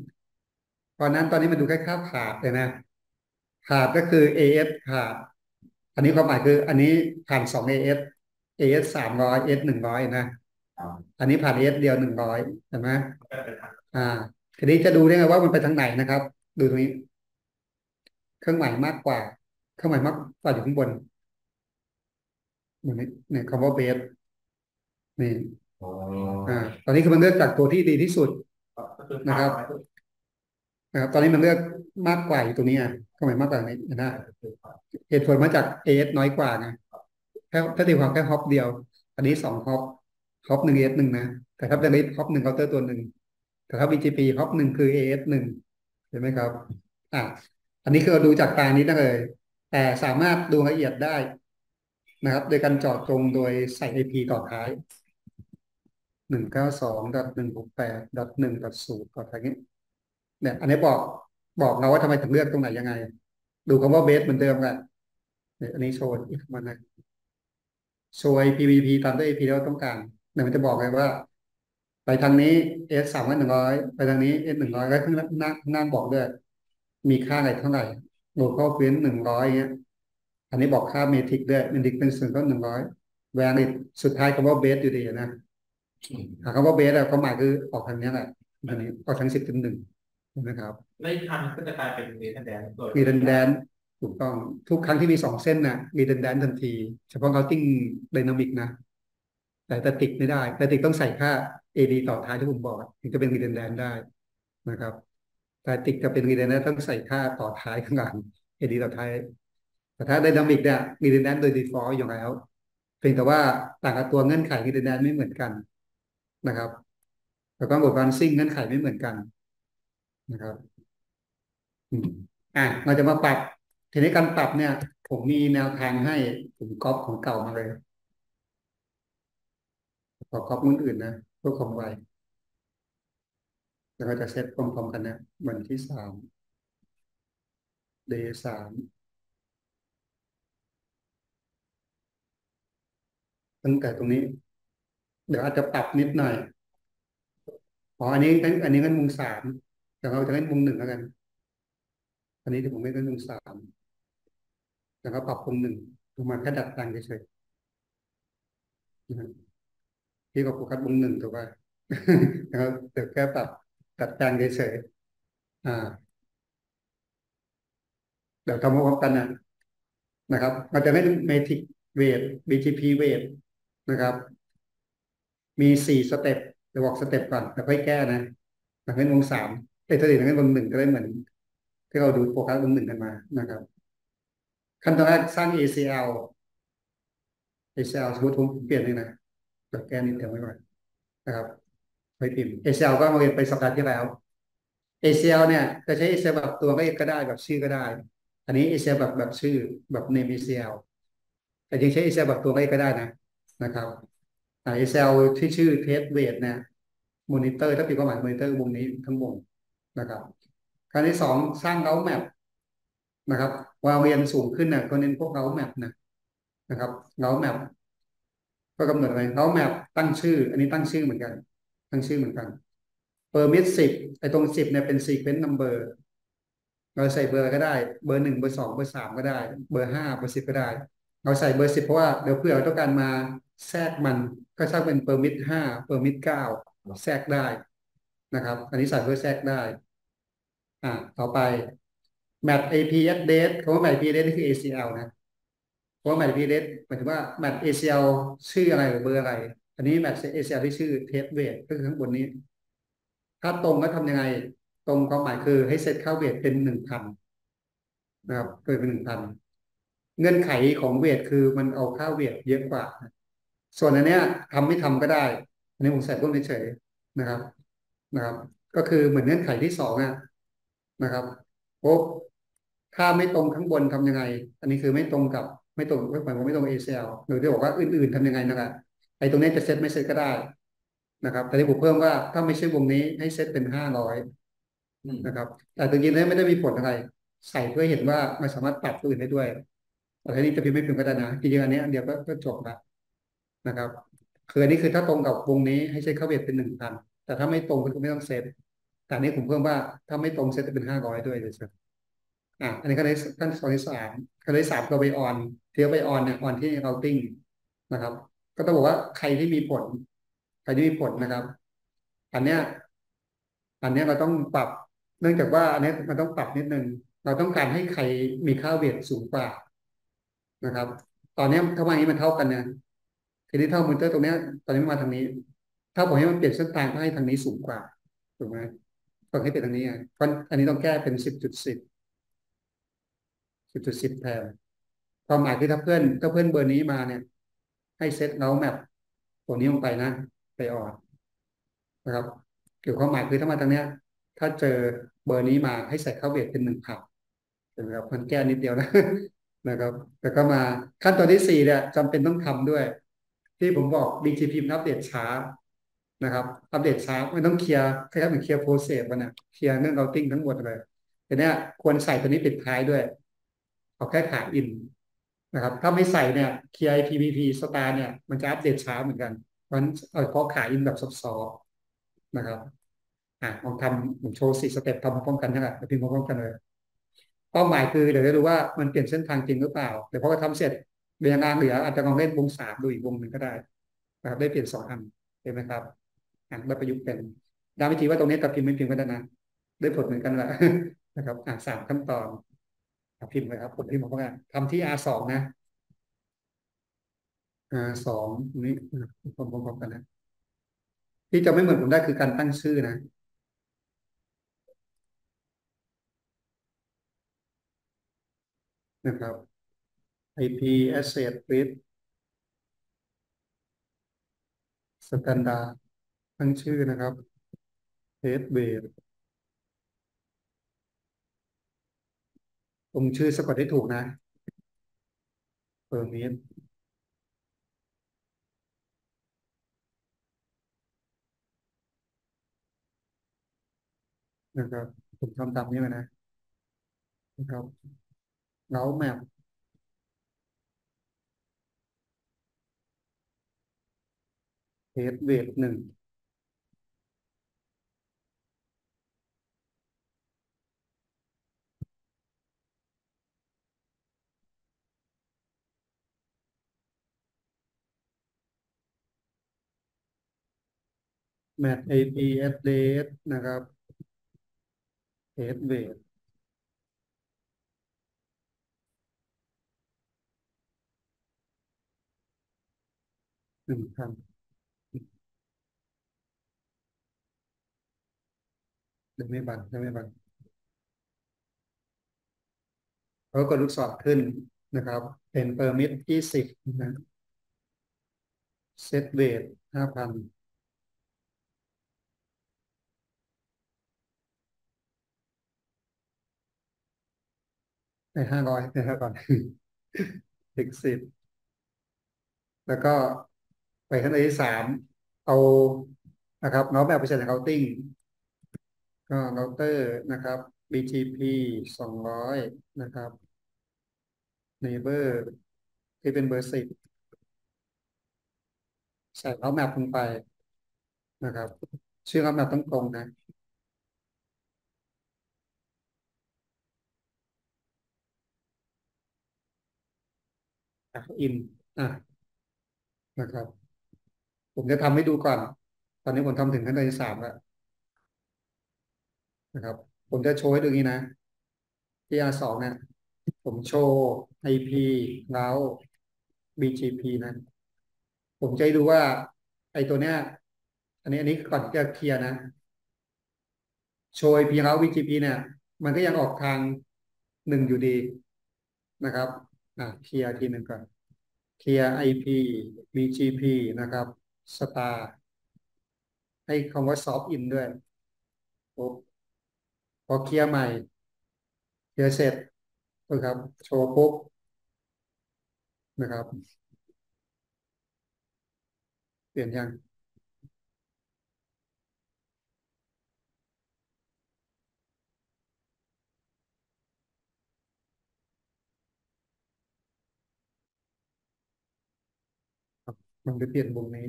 ตอนนั้นตอนนี้มันดูแค่ค่าผ่าเลยนะผ่าก็คือ AS ผ่าอันนี้ความหมายคือ อันนี้ผ่านสอง AS AS สามร้อย S หนึ่งร้อยนะอันนี้ผ่าน S เดียวหนึ่งร้อยเห็นไหมอ่า ทีนี้จะดูได้ไงว่ามันไปทางไหนนะครับ ดูตรงนี้ เครื่องหมายมากกว่า เครื่องหมายมากกว่าอยู่ข้างบนเหมือนนี้เนี่ยคำว่าเบส นี่โอ้อ่า ตอนนี้คือมันเลือกจากตัวที่ดีที่สุด ก็คือนะครับนะครับ ตอนนี้มันเลือกมากกว่าอยู่ตรงนี้อะเครื่องหมายมากกว่านี้นะเหตุผลมาจาก AS น้อยกว่าไงแค่ถ้าตีความแค่ฮอปเดียว อันนี้สองฮอปฮอปหนึ่ง AS หนึ่งนะ แต่ถ้าเป็น hop หนึ่งเคาน์เตอร์ตัวหนึ่งแต่ถ้า BGP hop หนึ่งคือ AS หนึ่งเห็นไหมครับ อะอันนี้คือเราดูจากตารางนี้ได้เลย แต่สามารถดูละเอียดได้นะครับ โดยการเจาะจงโดยใส่ IP ต่อท้าย หนึ่งเก้าสองดอทหนึ่งหกแปดดอทหนึ่งดอทศูนย์ต่อท้ายนี้เนี่ย อันนี้บอกบอกเราว่าทำไมถึงเลือกตรงไหนยังไง ดูคำว่าเบสเหมือนเดิมกันเนี่ยอันนี้โชว์อีกมันนะโชว์ PVP ตามด้วย IP ที่เราต้องการเนี่ยมันจะบอกเลยว่า ไปทางนี้ S สามร้อยหนึ่งร้อยไปทางนี้ S หนึ่งร้อยแล้วข้างหน้าข้างหน้าบอกด้วย มีค่าอะไรเท่าไหร่ local f r e e n หนึ่งร้อยเงี้ยอันนี้บอกค่าเมทริกด้วยเมทริกเป็นส่วนก็หนึ่งร้อยแวนอีกสุดท้ายคำว่าเบสอยู่ดีนะ คำว่าเบสอะความหมายคือออกทางนี้แหละอันนี้ออกทางสิบถึงหนึ่งนะครับในทางก็จะกลายเป็นเดนแดนโดยมีดันแดนถูกต้องทุกครั้งที่มีสองเส้นน่ะมีดันแดนทันที เฉพาะ routing dynamic นะ แต่แต่ติกไม่ได้แต่ติกต้องใส่ค่า AD ต่อท้ายที่ผมบอกถึงจะเป็นมีดันแดนได้นะครับแต่ติกจะเป็นมีดันแดนต้องใส่ค่าต่อท้ายข้างหลัง AD ต่อท้ายแต่ถ้า dynamic เนี่ยมีดันแดนโดย default อยู่แล้วเพียงแต่ว่าต่างกับตัวเงื่อนไขมีดันแดนไม่เหมือนกัน นะครับแล้วก็บทการซิ่งเงื่อนไขไม่เหมือนกันนะครับอะเราจะมาปรับทีนี้การปรับเนี่ย ผมมีแนวทางให้ผมก๊อปของเก่ามาเลยขอก๊อปมุนอื่นนะเพื่อความไวแล้วก็จะเซตพร้อมๆกันนะวันที่สามเดย์สามตั้งแต่ตรงนี้ เดี๋ยวอาจจะปรับนิดหน่อยอ๋ออันนี้กันอันนี้งั้นมุมสามแต่เราจะเล่นมุมหนึ่งแล้วกัน อันนี้ที่ผมไม่เล่นมุมสามแล้วก็ปรับมุมหนึ่งลงมาแค่ดัดแปลงเฉยๆนะครับพี่ก็โฟกัสมุมหนึ่งถูกป่ะแล้วเดี๋ยวแค่ปรับดัดแปลงเฉยๆอ่าเดี๋ยวทำพร้อมกันนะนะครับ เราจะเล่นเมทิกเวท BGP เวทนะครับ มีสี่สเต็ปเดี๋ยวบอกสเต็ปก่อนแล้วค่อยแก้นะหลังเล่นวงสามเอ้ยถ้าเล่นวงหนึ่งก็ได้เหมือน ที่เราดูโฟกัสวงหนึ่งกันมานะครับ ขั้นตอนแรกสร้าง ACL ACL สมมติผมเปลี่ยนเลยนะเดี๋ยวแก้นิดเดียวไว้ก่อนะครับไปพิมพ์ ACL ก็มาเรียนไปสัปดาห์ที่แล้ว ACL เนี่ยจะใช้ ACL แบบตัวเลขก็ได้แบบชื่อก็ได้ อันนี้ ACL แบบแบบชื่อแบบ name ACL แต่จริงใช้ ACL แบบตัวเลขก็ได้นะนะครับ ไอ่า ACL ที่ชื่อ test weight เนี่ย monitor ถ้าเป็นความหมาย monitor วงนี้ทั้งวงนะครับการที่สองสร้าง route map นะครับวาเรียนสูงขึ้นเนี่ยก็เน้นพวก route map นะนะครับ route map ก็กำหนดอะไร route map ตั้งชื่อ อันนี้ตั้งชื่อเหมือนกัน ตั้งชื่อเหมือนกัน permit สิบไอ้ตรงสิบเนี่ยเป็น sequence number เราใส่เบอร์ก็ได้ เบอร์หนึ่งเบอร์สองเบอร์สามก็ได้ เบอร์ห้าเบอร์สิบก็ได้ เราใส่เบอร์สิบเพราะว่าเดี๋ยวเพื่อเราต้องการมาแทรกมันก็สร้างเป็น permit ห้า permit เก้าแทรกได้นะครับ อันนี้ใส่เพื่อแทรกได้อ่าต่อไป map AP address คำว่า map AP address นี่คือ ACL นะเพราะว่า map AP address หมายถึงว่า map ACL ชื่ออะไรหรือเบอร์อะไร อันนี้ map ACL ที่ชื่อ test weight ก็คือข้างบนนี้ ถ้าตรงก็ทำยังไง ตรงความหมายคือให้เซตค่าเวทเป็นหนึ่งพันนะครับเกิดเป็นหนึ่งพัน เงื่อนไขของเวทคือมันเอาค่าเวทเยอะกว่า ส่วนอันเนี้ยทำไม่ทำก็ได้ อันนี้ผมใส่ร่วมเฉยๆนะครับนะครับ ก็คือเหมือนเงื่อนไขที่สองอะนะครับโอ้ถ้าไม่ตรงข้างบนทำยังไง อันนี้คือไม่ตรงกับไม่ตรงไม่หมายความไม่ตรง ACL หรือที่บอกว่าอื่น ๆทำยังไงนะครับไอ้ตรงนี้จะเซตไม่เซตก็ได้นะครับ แต่ที่ผมเพิ่มว่าถ้าไม่ใช่วงนี้ให้เซตเป็นห้าร้อยนะครับ แต่จริงๆแล้วไม่ได้มีผลอะไร ใส่เพื่อเห็นว่ามันสามารถปรับตัวอื่นได้ด้วย แต่ทีนี้จะพิมพ์ไม่พิมพ์ก็ได้นะจริงๆอันนี้อันเดียวก็จบละนะครับคืออันนี้คือถ้าตรงกับวงนี้ให้ใช้เข้าเวทเป็นหนึ่งพันแต่ถ้าไม่ตรงก็ไม่ต้องเซตแต่นี้ผมเพิ่มว่าถ้าไม่ตรงเซตจะเป็นห้าร้อยด้วยเลยครับอะอันนี้ก็ได้ขั้นตอนที่สามก็ได้สามตัวไปออนเทียบไปออนเนี่ยออนที่เราติ้งนะครับ ก็ต้องบอกว่าใครที่มีผลใครที่มีผลนะครับ อันเนี้ยอันเนี้ยเราต้องปรับ เนื่องจากว่าอันนี้มันต้องปรับนิดนึงเราต้องการให้ใครมีค่าเวทสูงกว่า นะครับ ตอนนี้ถ้าวันนี้มันเท่ากันเนี่ยทีนี้เท่ามอนเตอร์ตรงนี้ตอนนี้มาทางนี้ ถ้าผมให้มันเปลี่ยนเส้นทางก็ให้ทางนี้สูงกว่าถูกไหมต้องให้เป็นทางนี้อะเพราะอันนี้ต้องแก้เป็นสิบจุดสิบสิบจุดสิบแทนความหมายคือถ้าเพื่อนถ้าเพื่อนเบอร์นี้มาเนี่ย ให้เซตเราแมปตัวนี้ลงไปนะ ไปออนนะครับเกี่ยวความหมายคือถ้ามาทางเนี้ย ถ้าเจอเบอร์นี้มาให้ใส่เข้าเวทเป็นหนึ่งขับเห็นไหมครับมันแก้นิดเดียวนะ นะครับแล้วก็มาขั้นตอนที่สี่เนี่ยจำเป็นต้องทำด้วย ที่ผมบอก BGP มันอัปเดตช้านะครับ อัปเดตช้าไม่ต้องเคลียร์แค่เหมือนเคลียร์โปรเซสมันนะเคลียร์เรื่องเราติ้งทั้งหมดเลยแต่เนี้ยควรใส่ตัวนี้ปิดท้ายด้วยเอาแค่ขา in นะครับ ถ้าไม่ใส่เนี่ย clear IP BGP star เนี่ย มันจะอัปเดตช้าเหมือนกันเพราะฉะนั้นเอาเฉพาะขา in แบบ soft นะครับอะลองทำผมโชว์สี่ step ทำพร้อมกันนะครับพิมพ์พร้อมกันเลย เป้าหมายคือเดี๋ยวจะดูว่ามันเปลี่ยนเส้นทางจริงหรือเปล่าเดี๋ยวพอทำเสร็จเรียงงานเหลืออาจจะลองเล่นวงสามดูอีกวงหนึ่งก็ได้นะครับได้เปลี่ยนสองอันเห็นไหมครับอะได้ประยุกต์เป็นดาวิธีว่าตรงนี้กับพิมพ์ไม่พิมพ์ก็ได้นะได้ผลเหมือนกันแหละนะครับอะสามขั้นตอนพิมพ์เลยครับผมพิมพ์มาว่าทำที่ R สองนะ R สองนี้พร้อมๆกันนะที่จะไม่เหมือนผมได้คือการตั้งชื่อนะ นะครับ IP Asset With Standard ตั้งชื่อนะครับ Head Base ตรงชื่อสะกดให้ถูกนะ Permit นะครับผมทำตามนี้ไปนะนะครับ แล้วแมปเทสเวทหนึ่งแมท AP address นะครับเท หนึ่งพันเดี๋ยวไม่บันเดี๋ยวไม่บันแล้วก็ลูกศรขึ้นนะครับ เป็นเปอร์มิทยี่สิบนะเซตเวทห้าพันในห้าร้อยนะครับก่อนถึงสิบแล้วก็ ไปขั้นตอนที่สามเอานะครับ route map ไปใช้ใน routing ก็เราเตอร์นะครับ BGP สองร้อยนะครับ Neighbor ที่เป็นเบอร์สิบใส่ route map ลงไปนะครับ ชื่อ route map ต้องตรงนะอินอะนะครับ ผมจะทำให้ดูก่อน ตอนนี้ผมทำถึงขั้นตอนที่สามแล้วนะครับ ผมจะโชว์ให้ดูนี้นะที่ R สองเนี่ยผมโชว์ IP แล้ว BGP นะผมจะดูว่า ไอตัวเนี้ย อันนี้อันนี้ก่อนจะเคลียร์นะโชว์ IP แล้ว BGP เนี่ย มันก็ยังออกทางหนึ่งอยู่ดีนะครับ อ่าเคลียร์ทีหนึ่งก่อนเคลียร์ IP BGP นะครับ star ให้คำว่า soft in ด้วยปุ๊บพอเคลียร์ใหม่เคลียร์เสร็จนะครับ โชว์ปุ๊บนะครับ เปลี่ยนยังมันไปเปลี่ยนวงนี้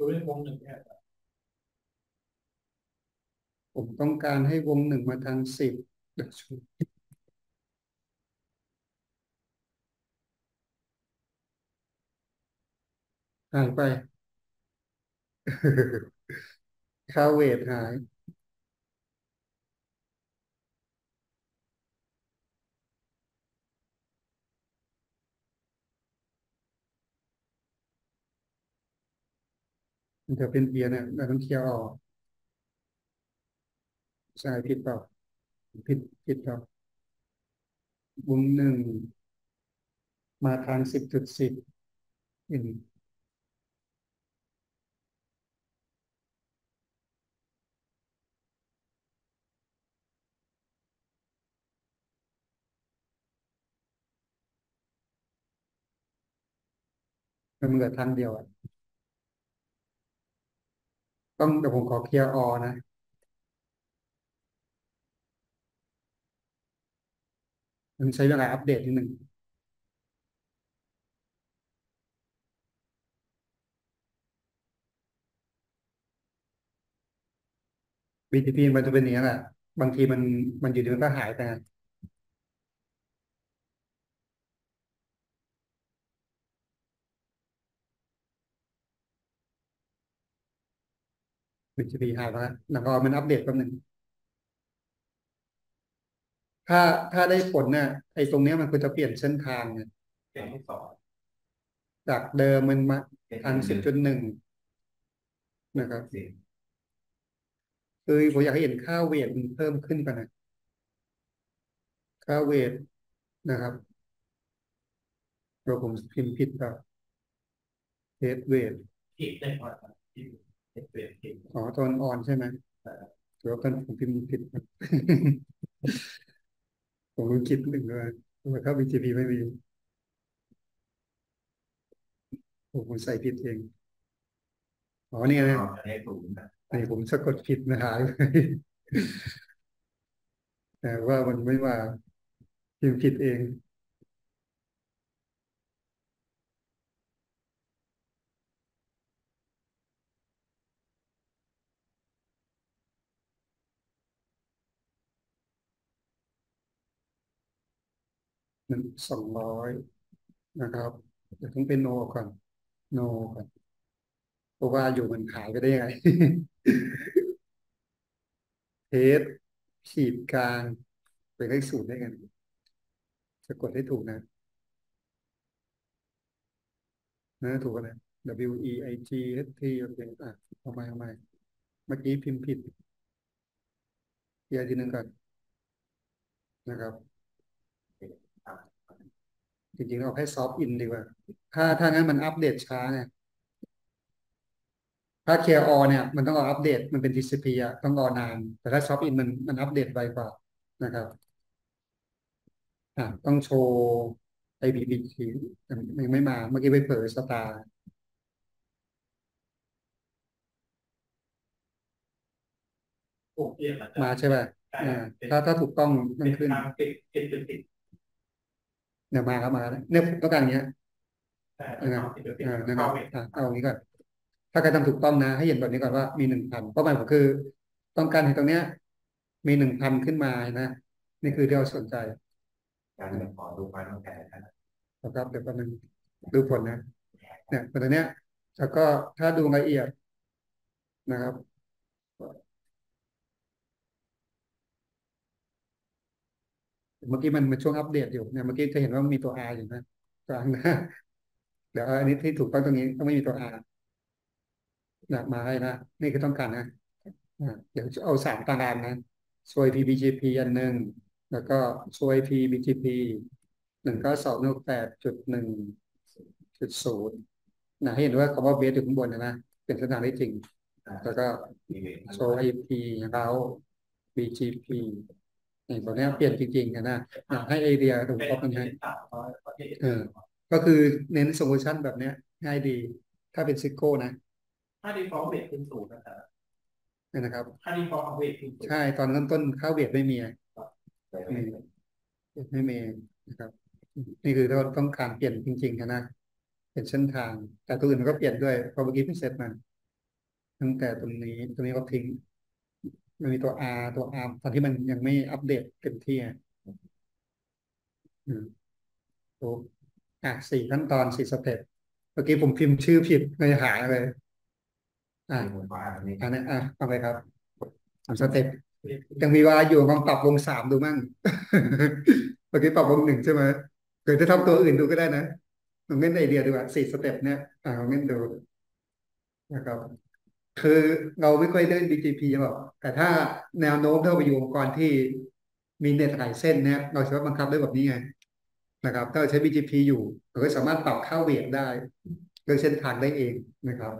ดูในวงหนึ่งเนี่ยผมต้องการให้วงหนึ่งมาทางสิบเดี๋ยวช่วยหายไป ค่าเวทหาย มันจะเป็นเบียร์เนี่ยเราต้องเคลียร์ออกใช่ผิดเปล่าผิดผิดเปล่าวงหนึ่งมาทางสิบจุดสิบอืมมันเหลือทางเดียวอะ ต้องเดี๋ยวผมขอเคลียร์ออนะ มันใช้เวลาอัปเดตนิดนึง BTP มันจะเป็นอย่างนี้แหละบางทีมันมันอยู่ดีมันก็หายไป BTP หายไปแล้วแล้วก็มันอัปเดตแป๊บหนึ่งถ้าถ้าได้ผลเนี่ยไอ้ตรงเนี้ยมันควรจะเปลี่ยนเส้นทางเนี่ยเสียงที่สองจากเดิมมันมาเป็นทางสิบจุดหนึ่งนะครับเสียงคือผมอยากให้เห็นค่าเวทมันเพิ่มขึ้นกันนะค่าเวทนะครับเราผมพิมพ์ผิดเปล่าเทสเวทขีดได้พอที่ เปลี่ยนขีดอ๋อตอนอ่อนใช่ไหมเดี๋ยวตอนผมพิมพ์ผิดครับผมรู้คิดหนึ่งเลยว่าเข้า BGP ไม่มีผมใส่ผิดเองอ๋อเนี่ยนะอ๋ออันนี้ถูกนะนี่ผมสะกดผิดนะหายไปแต่ว่ามันไม่ว่าพิมพ์ผิดเอง หนึ่งสองร้อยนะครับเดี๋ยวต้องเป็นโนก่อนโนก่อนเพราะว่าอยู่มันหายไปได้ยังไงเทสขีดกลางไปเลขศูนย์ได้ไงสะกดให้ถูกนะนะถูกกันนะ W E I G H T โอเคอะเอาม่เอาใหม่เมื่อกี้พิมพ์ผิดอีกทีนึงก่อนนะครับ จริงๆเอาแค่ soft in ดีกว่า ถ้าถ้างั้นมันอัปเดตช้าไงถ้า KO เนี่ย มันต้องรออัปเดตมันเป็น TCP อะต้องรอนาน แต่ถ้า soft in มันมันอัปเดตไวกว่านะครับอ่าต้องโชว์ IPv4 ยังไม่มา เมื่อกี้ไปเผลอ starโอ้เรียกอาจารมาย์ใช่ป่ะใช่อ่าเป็นถ้าถ้าถูกต้องมันเป็นขึ้นทางติดติดติดติด เนี่ยมาครับมาแล้วเนี่ยผมต้องการอย่างเงี้ยใช่นะครัเอาบติดติดติดอ่านะคเข้ารับไปอ่าเอาอย่างนี้ก่อนถ้าการทำถูกต้องนะ ให้เห็นแบบนี้ก่อนว่ามีหนึ่งพันเป้าหมายผมคือ ต้องการให้ตรงเนี้ย มีหนึ่งพันขึ้นมานะนี่คือที่เราสนใจการขอดูความต้องการนะนะครับเดี๋ยวแป๊บนึงดูผลนะ เนี่ยตรงเนี้ยแล้วก็ถ้าดูละเอียดนะครับ เมื่อกี้มันมันช่วงอัปเดตอยู่เนี่ยเมื่อกี้จะเห็นว่ามีตัว R อยู่นะตัว R นะเดี๋ยวอันนี้ที่ถูกต้องตรงนี้ต้องไม่มีตัว R อยากมาให้นะ นี่คือต้องการนะอ่าเดี๋ยวจะเอาสามตารางนะซวย PBGP อันหนึ่งแล้วก็ซวย PBGP หนึ่งก็สองหกแปดจุดหนึ่งจุดศูนย์นะให้เห็นว่าคำว่าเบสอยู่ข้างบนนะนะเป็นเส้นทางได้จริง แล้วก็โชว์ IP เรา BGP นี่ตัวเนี้ยเปลี่ยนจริงๆนะนะอยากให้ไอเดียตรงเป็นครบมันให้สามร้อยประเทศเออ ก็คือเน้นโซลูชันแบบเนี้ย ง่ายดี ถ้าเป็นซิโก้นะค่าดีฟอลต์เวทขึ้นศูนย์นะครับนะครับค่าดีฟอลต์เวทขึ้นศูนย์ใช่ ตอนเริ่มต้นเข้าเวียดไม่มีไปอืมไม่มีนะครับ นี่คือเราต้องการเปลี่ยนจริงๆนะเป็นเส้นทาง แต่ตัวอื่นมันก็เปลี่ยนด้วยเพราะเมื่อกี้เพิ่งเซตมาตั้งแต่ตรงนี้ตรงนี้ก็ทิ้ง มันมีตัว R ตัว R ตอนที่มันยังไม่อัปเดตเต็มที่อะอืมโอ้อะสี่ขั้นตอนสี่ step เมื่อกี้ผมพิมพ์ชื่อผิดในหายเลย อะหมู่บ้านนี่อันนี้อะเอาไปครับสามสเต็ปยังมีเวลาอยู่ลองปรับวงสามดูมั่งเมื่อกี้ปรับวงหนึ่งใช่ไหมเกิดจะทำตัวอื่นดูก็ได้นะลองเล่นไอเดียดูว่าสี่สเต็ปเนี่ยอ่าลองเล่นดูนะครับ คือเราไม่ค่อยเล่น BGP หรอก แต่ถ้าแนวโน้มถ้าไปอยู่องค์กรที่มีเน็ตหลายเส้นเนี่ยเราสามารถบังคับได้แบบนี้ไงนะครับ ถ้าเราใช้ BGP อยู่เราก็สามารถปรับค่า weight ได้โดยเส้นทางได้เองนะครับ